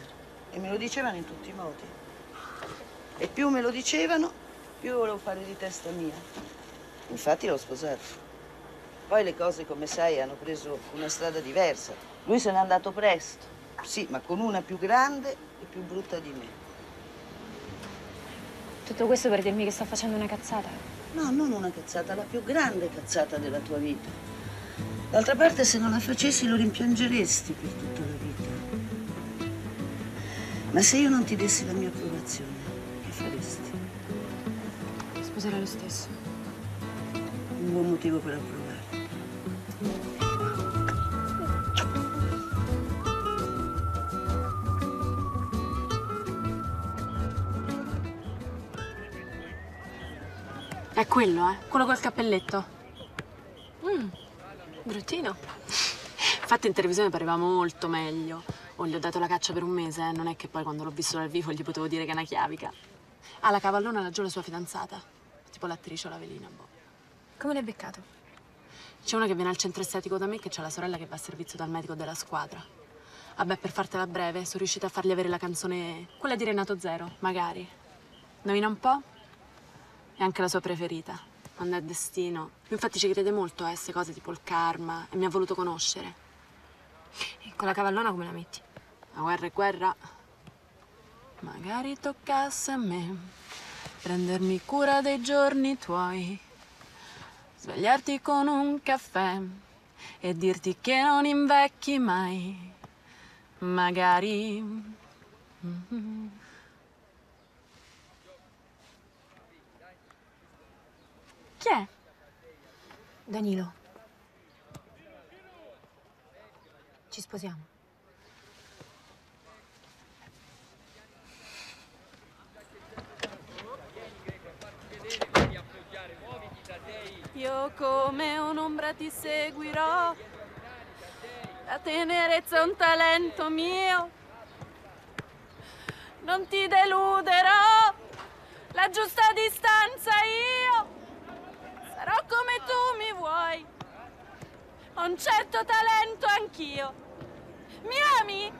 E me lo dicevano in tutti i modi. E più me lo dicevano, più volevo fare di testa mia. Infatti l'ho sposato. Poi le cose, come sai, hanno preso una strada diversa. Lui se n'è andato presto. Sì, ma con una più grande e più brutta di me. Tutto questo per dirmi che sto facendo una cazzata? No, non una cazzata, la più grande cazzata della tua vita. D'altra parte, se non la facessi, lo rimpiangeresti per tutta la vita. Ma se io non ti dessi la mia approvazione? Sposerei lo stesso. Un buon motivo per approvare. È quello, eh? Quello col cappelletto. Mm, bruttino. Infatti in televisione pareva molto meglio. O gli ho dato la caccia per un mese, eh? Non è che poi quando l'ho visto dal vivo gli potevo dire che è una chiavica. Ah, la cavallona laggiù la sua fidanzata. Tipo l'attrice o la velina, boh. Come l'hai beccato? C'è una che viene al centro estetico da me che c'ha la sorella che va a servizio dal medico della squadra. Vabbè, per fartela breve, sono riuscita a fargli avere la canzone, quella di Renato Zero, magari. Indovina un po'? È anche la sua preferita. Quando è destino. Infatti ci crede molto a queste cose tipo il karma e mi ha voluto conoscere. E con la cavallona come la metti? La guerra è guerra. Magari toccasse a me prendermi cura dei giorni tuoi, svegliarti con un caffè e dirti che non invecchi mai. Magari. Chi è? Danilo. Ci sposiamo. Io come un'ombra ti seguirò, la tenerezza è un talento mio, non ti deluderò, la giusta distanza io, sarò come tu mi vuoi, ho un certo talento anch'io. Mi ami?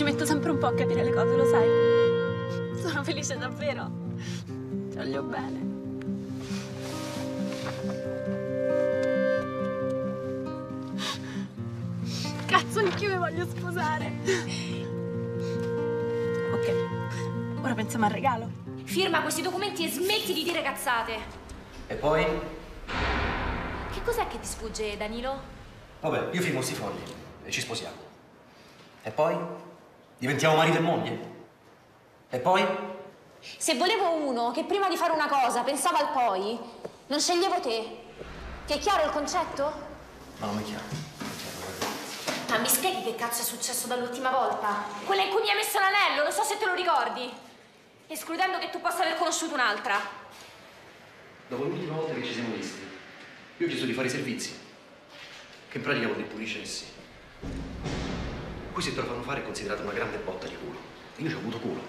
Ci metto sempre un po' a capire le cose, lo sai. Sono felice davvero. Ti voglio bene. Cazzo, anch'io mi voglio sposare. Ok, ora pensiamo al regalo. Firma questi documenti e smetti di dire cazzate. E poi? Che cos'è che ti sfugge, Danilo? Vabbè, io firmo sti fogli e ci sposiamo. E poi? Diventiamo marito e moglie? E poi? Se volevo uno che prima di fare una cosa pensava al poi, non sceglievo te. Ti è chiaro il concetto? Ma non mi chiamo. Ma mi spieghi che cazzo è successo dall'ultima volta? Quella in cui mi ha messo l'anello, non so se te lo ricordi. Escludendo che tu possa aver conosciuto un'altra. Dopo l'ultima volta che ci siamo visti, io ho chiesto di fare i servizi, che in pratica vuol dire puliscessi. Qui se te lo fanno fare è considerato una grande botta di culo. Io ci ho avuto culo.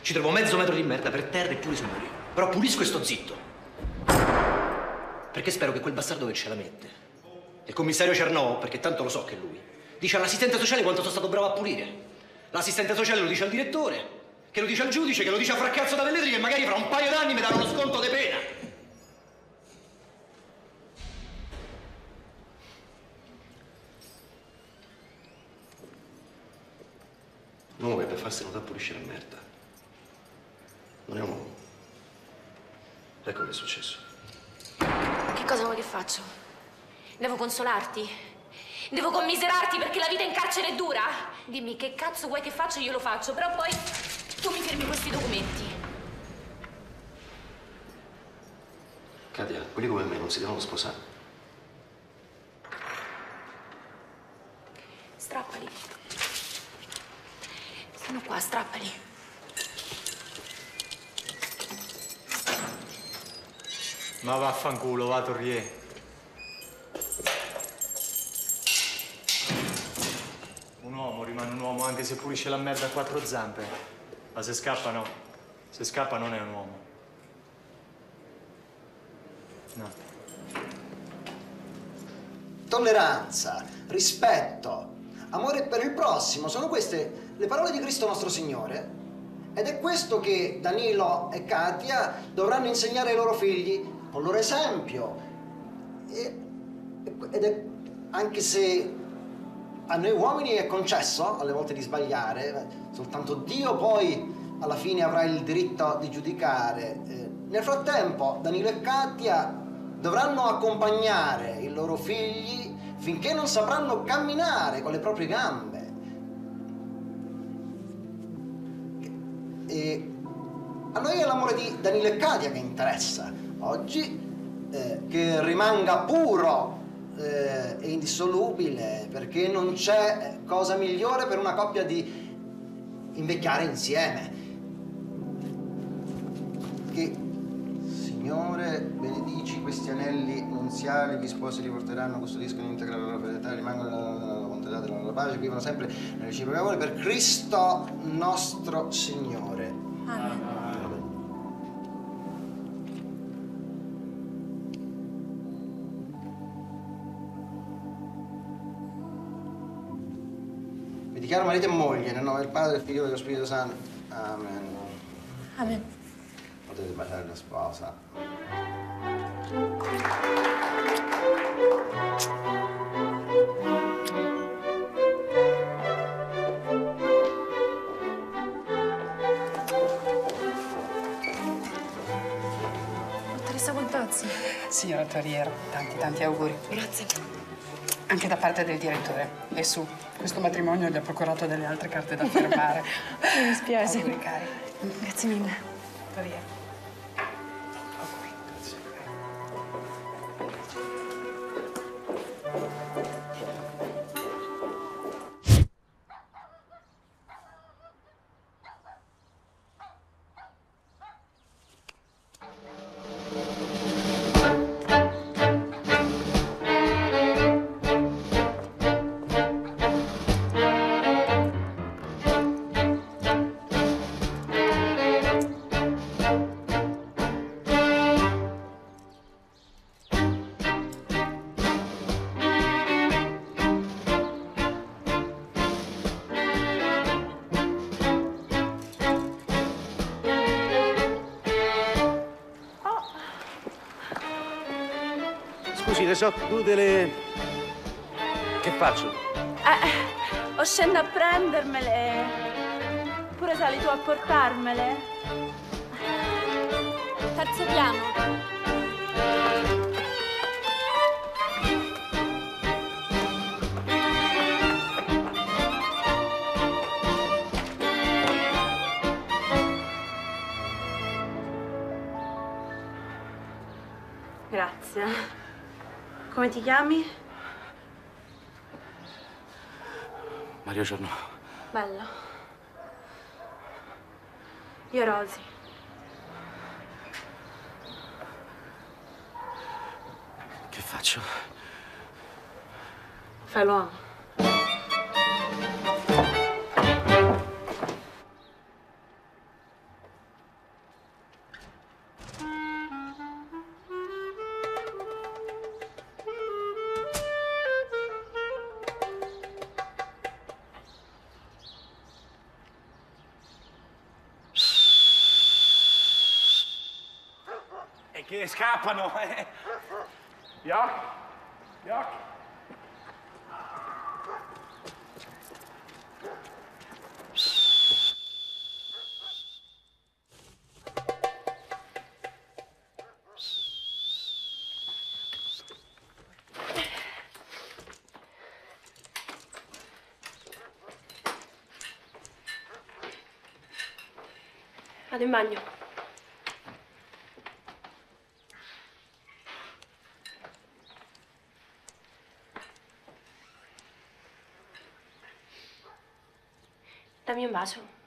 Ci trovo mezzo metro di merda per terra e pure sui muri. Però pulisco e sto zitto. Perché spero che quel bastardo che ce la mette, il commissario Cernò, perché tanto lo so che è lui, dice all'assistente sociale quanto sono stato bravo a pulire. L'assistente sociale lo dice al direttore, che lo dice al giudice, che lo dice a Fraccazzo da Velletri, che magari fra un paio d'anni mi danno uno sconto di pena. Un uomo che per farsi notare pulisce la merda. Non è un uomo. Ecco che è successo. Che cosa vuoi che faccio? Devo consolarti? Devo commiserarti perché la vita in carcere è dura? Dimmi che cazzo vuoi che faccia, io lo faccio, però poi tu mi firmi questi documenti. Katia, quelli come me non si devono sposare. Strappali. Stanno qua, strappali. Ma vaffanculo, va Torrier. Un uomo rimane un uomo anche se pulisce la merda a quattro zampe. Ma se scappa no. Se scappa non è un uomo. No. Tolleranza, rispetto, amore per il prossimo, sono queste le parole di Cristo nostro Signore. Ed è questo che Danilo e Katia dovranno insegnare ai loro figli con il loro esempio. E- ed è anche se a noi uomini è concesso alle volte di sbagliare, soltanto Dio poi alla fine avrà il diritto di giudicare. Eh, nel frattempo Danilo e Katia dovranno accompagnare i loro figli finché non sapranno camminare con le proprie gambe. E a noi è l'amore di Danilo Katia che interessa. Oggi eh, che rimanga puro eh, e indissolubile, perché non c'è cosa migliore per una coppia di invecchiare insieme. Che Signore, benedici questi anelli nunziali, gli sposi li porteranno, custodiscono, integrano la fedeltà, rimangono della loro pace, vivono sempre nel reciproco amore per Cristo nostro Signore. Vi dichiaro marito e moglie nel nome del Padre, del Figlio e dello Spirito Santo. Amen. Amen. Potete baciare la sposa. Signora Torriero, tanti tanti auguri. Grazie. Anche da parte del direttore. E su, questo matrimonio gli ha procurato delle altre carte da firmare. Mi dispiace. Auguri cari. Grazie mille. Torriero. So cadute le... Che faccio? Eh, o scendo a prendermele, oppure sali tu a portarmele. Terzo piano. Come ti chiami? Mario Giorno. Bello. Io Rosy. Che faccio? Fai l'uomo. Scappano, eh? Yoc, yoc. Vado in bagno. Dammi un bacio. Mamma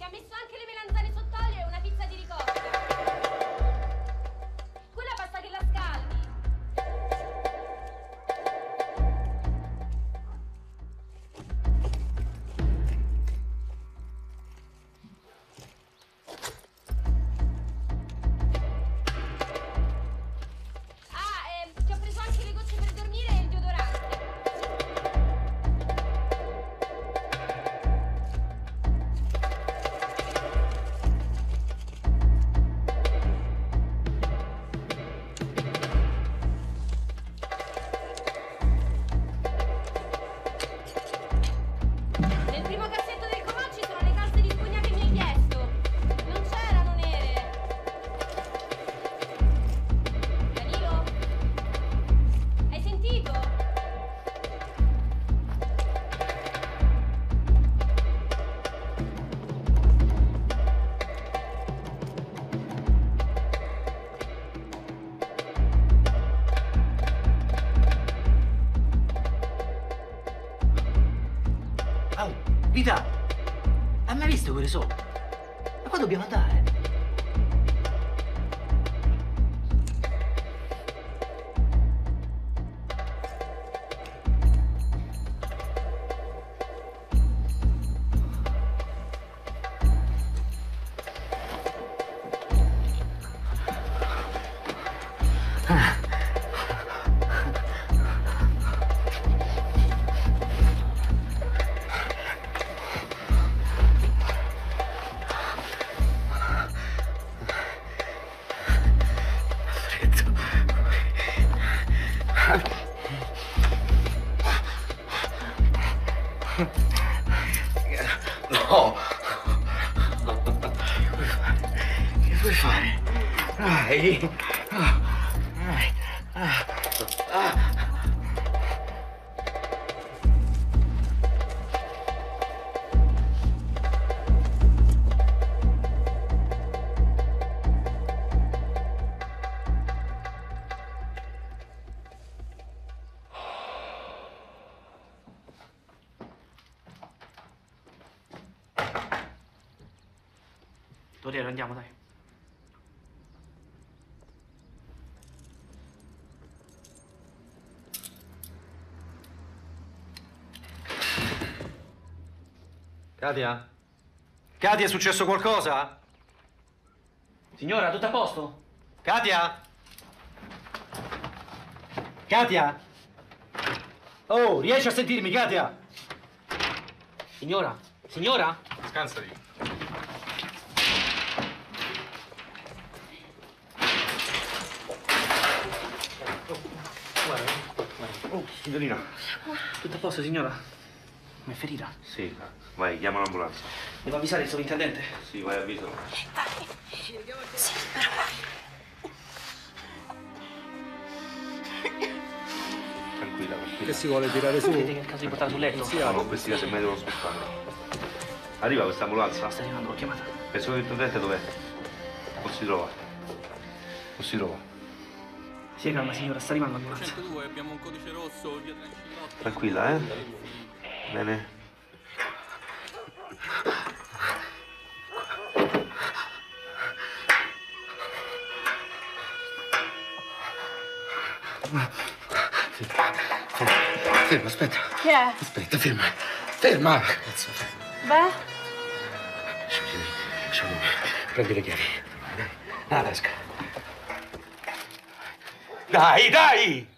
Ti ha messo anche le melanzane sott'olio e una pizza di ricotta. Dai! Dai! Ah. Ah. Toriero, andiamo, dai. Katia? Katia, è successo qualcosa? Signora, tutto a posto? Katia? Katia? Oh, riesci a sentirmi, Katia? Signora? Signora? Scansati. Guarda, guarda. Oh, signorina. Tutto a posto, signora? Mi è ferita? Sì, vai, chiama l'ambulanza. Devo avvisare il sovrintendente? Sì, vai, avvisalo. Sì, però Tranquilla, tranquilla. Che si vuole tirare su? Vedete che è il caso di portarla sul letto? No, no, questi se me devo spostare. Arriva questa ambulanza? Sta arrivando, l'ho chiamata. Il sovrintendente dov'è? Non si trova. Non si trova. Sì, calma, signora, sta arrivando l'ambulanza. 102, abbiamo un codice rosso, via. Tranquilla, eh? Bene. Ferma, aspetta. Che è? Aspetta, ferma. Ferma! Cazzo, ferma. Beh? Scusami, scusami. Prendi le chiavi. Dai, nella tasca. Dai, dai!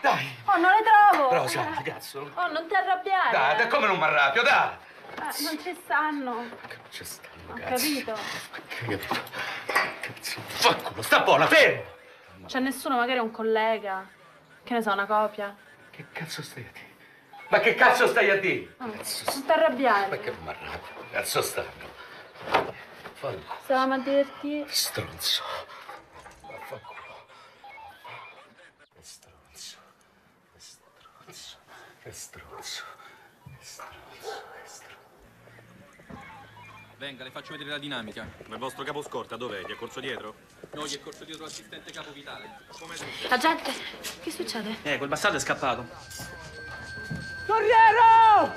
Dai! Oh, non le trovo! Rosa, cazzo. Oh, non ti arrabbiare! Dai, dai, come non mi arrabbio, dai! Eh, non ci stanno! Ci stanno, Ho cazzo. capito. Che capito? Cazzo, fanculo, sta buona, fermo! C'è nessuno, magari un collega. Che ne so, una copia. Che cazzo stai a dire? Ma che cazzo stai a dire? Oh, non ti arrabbiare. Ma che mi arrabbio? Cazzo stanno? Fanculo, Stavamo a divertire. stronzo. Vaffanculo. Che stronzo. Che stronzo. Che stronzo. Che stronzo. Che stronzo. Venga, le faccio vedere la dinamica. Ma il vostro capo scorta dov'è? Gli è corso dietro? No, gli è corso dietro l'assistente capo vitale. Come Agente, che succede? Eh, quel bastardo è scappato. Corriero!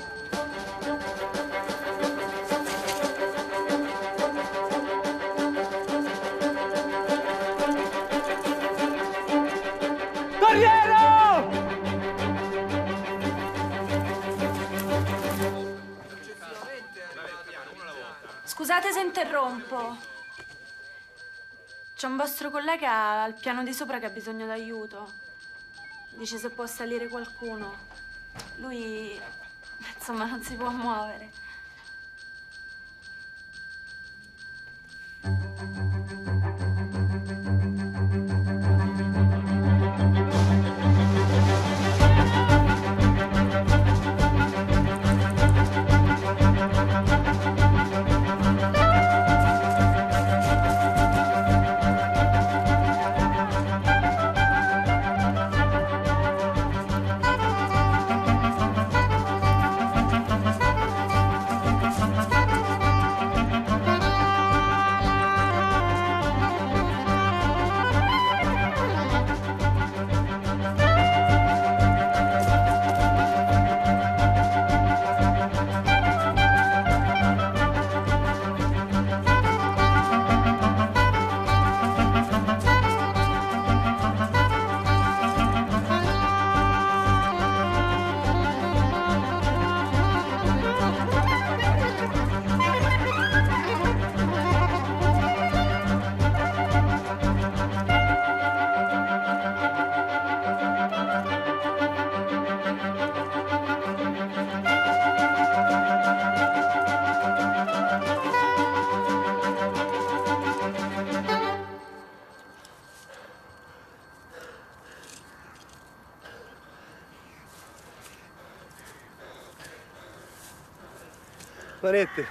Scusate se interrompo. C'è un vostro collega al piano di sopra che ha bisogno d'aiuto. Dice se può salire qualcuno. Lui, insomma, non si può muovere. Manette.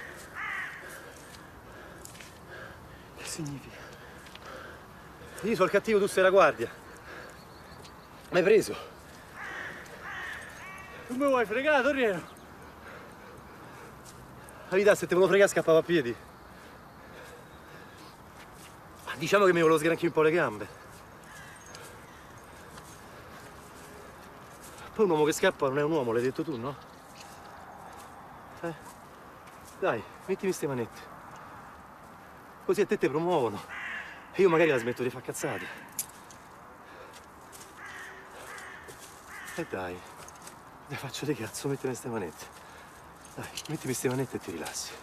Che significa? Io sono il cattivo, tu sei la guardia. M'hai preso? Tu mi vuoi fregare, Torriero? La verità, se te volevo fregare scappavo a piedi. Ma Diciamo che mi volevo sgranchire un po' le gambe. Poi un uomo che scappa non è un uomo, l'hai detto tu, no? Dai, mettimi ste manette. Così a te te promuovono. E io magari la smetto di far cazzate. E dai, ne faccio di cazzo, mettimi ste manette. Dai, mettimi ste manette e ti rilassi.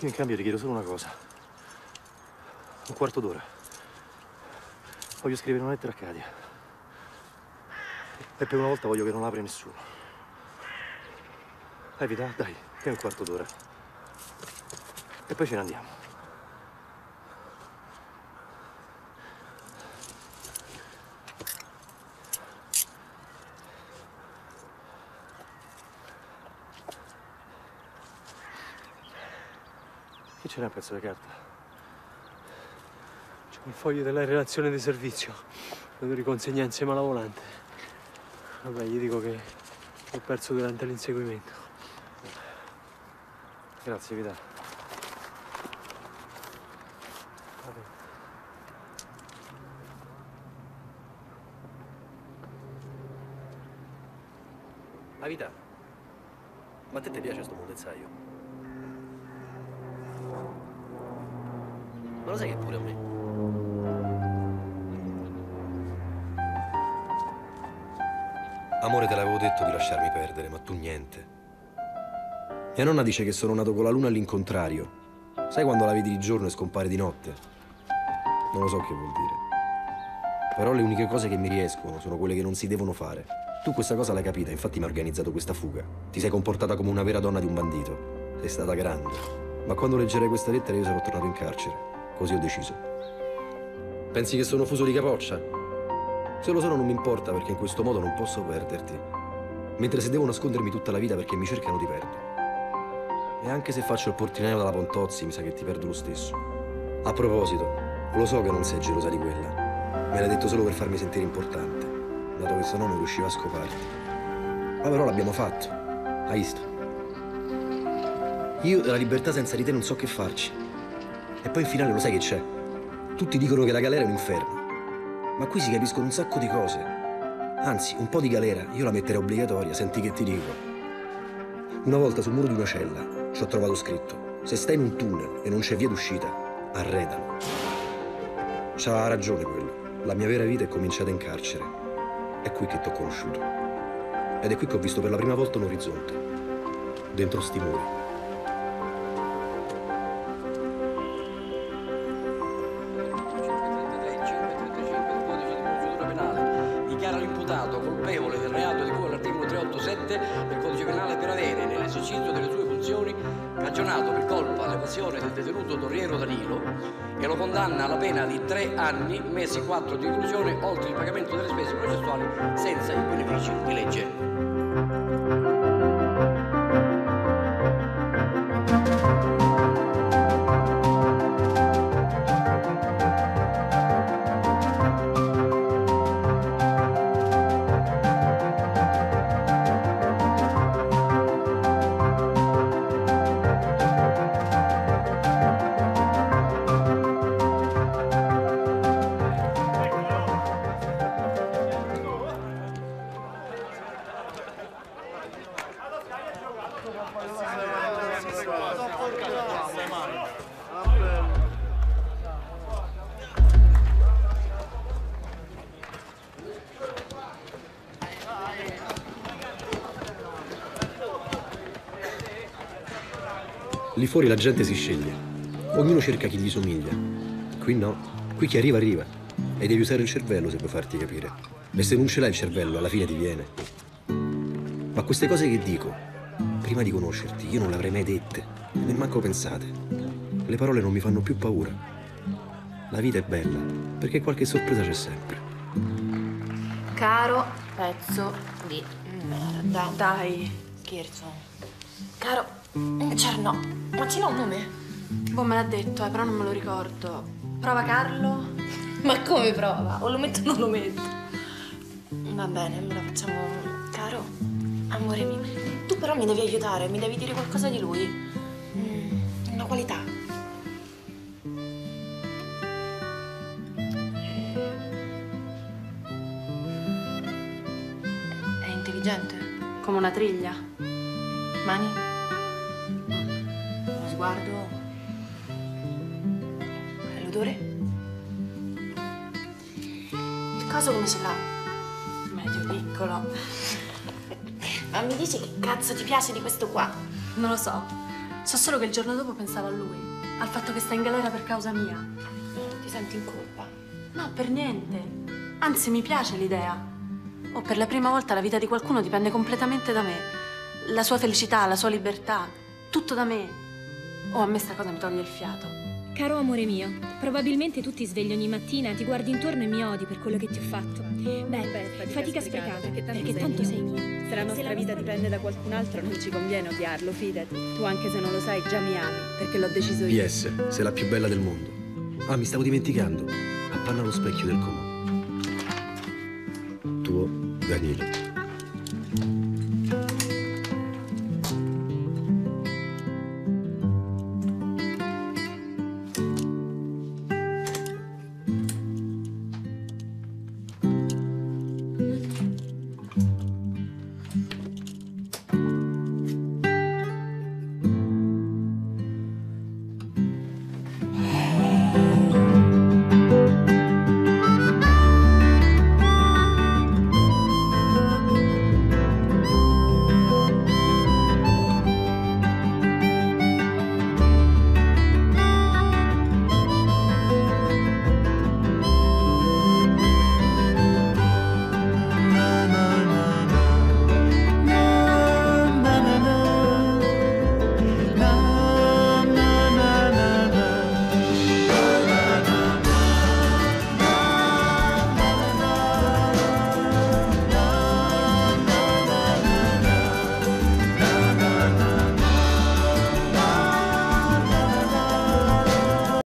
Io in cambio ti chiedo solo una cosa. Un quarto d'ora. Voglio scrivere una lettera a Cadia. E per una volta voglio che non apra nessuno. Evita, dai, che è un quarto d'ora. E poi ce ne andiamo. Che ce n'è un pezzo di carta? C'è un foglio della relazione di servizio. Lo riconsegna insieme alla volante. Vabbè, gli dico che l'ho perso durante l'inseguimento. Grazie, Vita. La vita. Ma a te ti piace sto mondezzaio? Ma lo sai che pure a me? Amore, te l'avevo detto di lasciarmi perdere, ma tu niente. Mia nonna dice che sono nato con la luna all'incontrario. Sai quando la vedi di giorno e scompare di notte? Non lo so che vuol dire. Però le uniche cose che mi riescono sono quelle che non si devono fare. Tu questa cosa l'hai capita, infatti mi hai organizzato questa fuga. Ti sei comportata come una vera donna di un bandito. Sei stata grande. Ma quando leggerei questa lettera io sarò tornato in carcere. Così ho deciso. Pensi che sono fuso di capoccia? Se lo sono non mi importa perché in questo modo non posso perderti. Mentre se devo nascondermi tutta la vita perché mi cercano ti perdo. E anche se faccio il portinaio dalla Pontozzi mi sa che ti perdo lo stesso. A proposito, lo so che non sei gelosa di quella. Me l'hai detto solo per farmi sentire importante, dato che se no non riusciva a scoparti. Ma però l'abbiamo fatto. Hai visto? Io della libertà senza di te non so che farci. E poi in finale lo sai che c'è. Tutti dicono che la galera è un inferno. Ma qui si capiscono un sacco di cose. Anzi, un po' di galera io la metterei obbligatoria, senti che ti dico. Una volta sul muro di una cella ci ho trovato scritto: se stai in un tunnel e non c'è via d'uscita, arredalo. C'aveva ragione quello. La mia vera vita è cominciata in carcere. È qui che ti ho conosciuto. Ed è qui che ho visto per la prima volta un orizzonte. Dentro sti muri. Senza i benefici Lì fuori la gente si sceglie. Ognuno cerca chi gli somiglia. Qui no. Qui chi arriva arriva. E devi usare il cervello se vuoi farti capire. E se non ce l'hai il cervello, alla fine ti viene. Ma queste cose che dico, prima di conoscerti, io non le avrei mai dette. Ne manco pensate. Le parole non mi fanno più paura. La vita è bella, perché qualche sorpresa c'è sempre. Caro pezzo di merda. Dai. Scherzo. Detto, eh, però non me lo ricordo. Prova Carlo. Ma come prova? O lo metto o non lo metto? Va bene, allora facciamo. Caro, amore mio. Tu però mi devi aiutare, mi devi dire qualcosa di lui. Mm, una qualità. È intelligente? Come una triglia. Mani? Uno sguardo? Coso come ce l'ha? Medio piccolo. Ma mi dici che cazzo ti piace di questo qua? Non lo so. So solo che il giorno dopo pensavo a lui. Al fatto che sta in galera per causa mia. senti in colpa? No, per niente. Anzi, mi piace l'idea. Oh, per la prima volta la vita di qualcuno dipende completamente da me. La sua felicità, la sua libertà, tutto da me. Oh, a me sta cosa mi toglie il fiato. Caro amore mio, probabilmente tu ti svegli ogni mattina, ti guardi intorno e mi odi per quello che ti ho fatto. Beh, fatica, sprecata, perché tanto, sei mio. Se la nostra vita dipende da qualcun altro non ci conviene odiarlo, fidati. Tu anche se non lo sai già mi ami, perché l'ho deciso io. PS, sei la più bella del mondo. Ah, mi stavo dimenticando. Appanna lo specchio del comò. Tuo Danilo.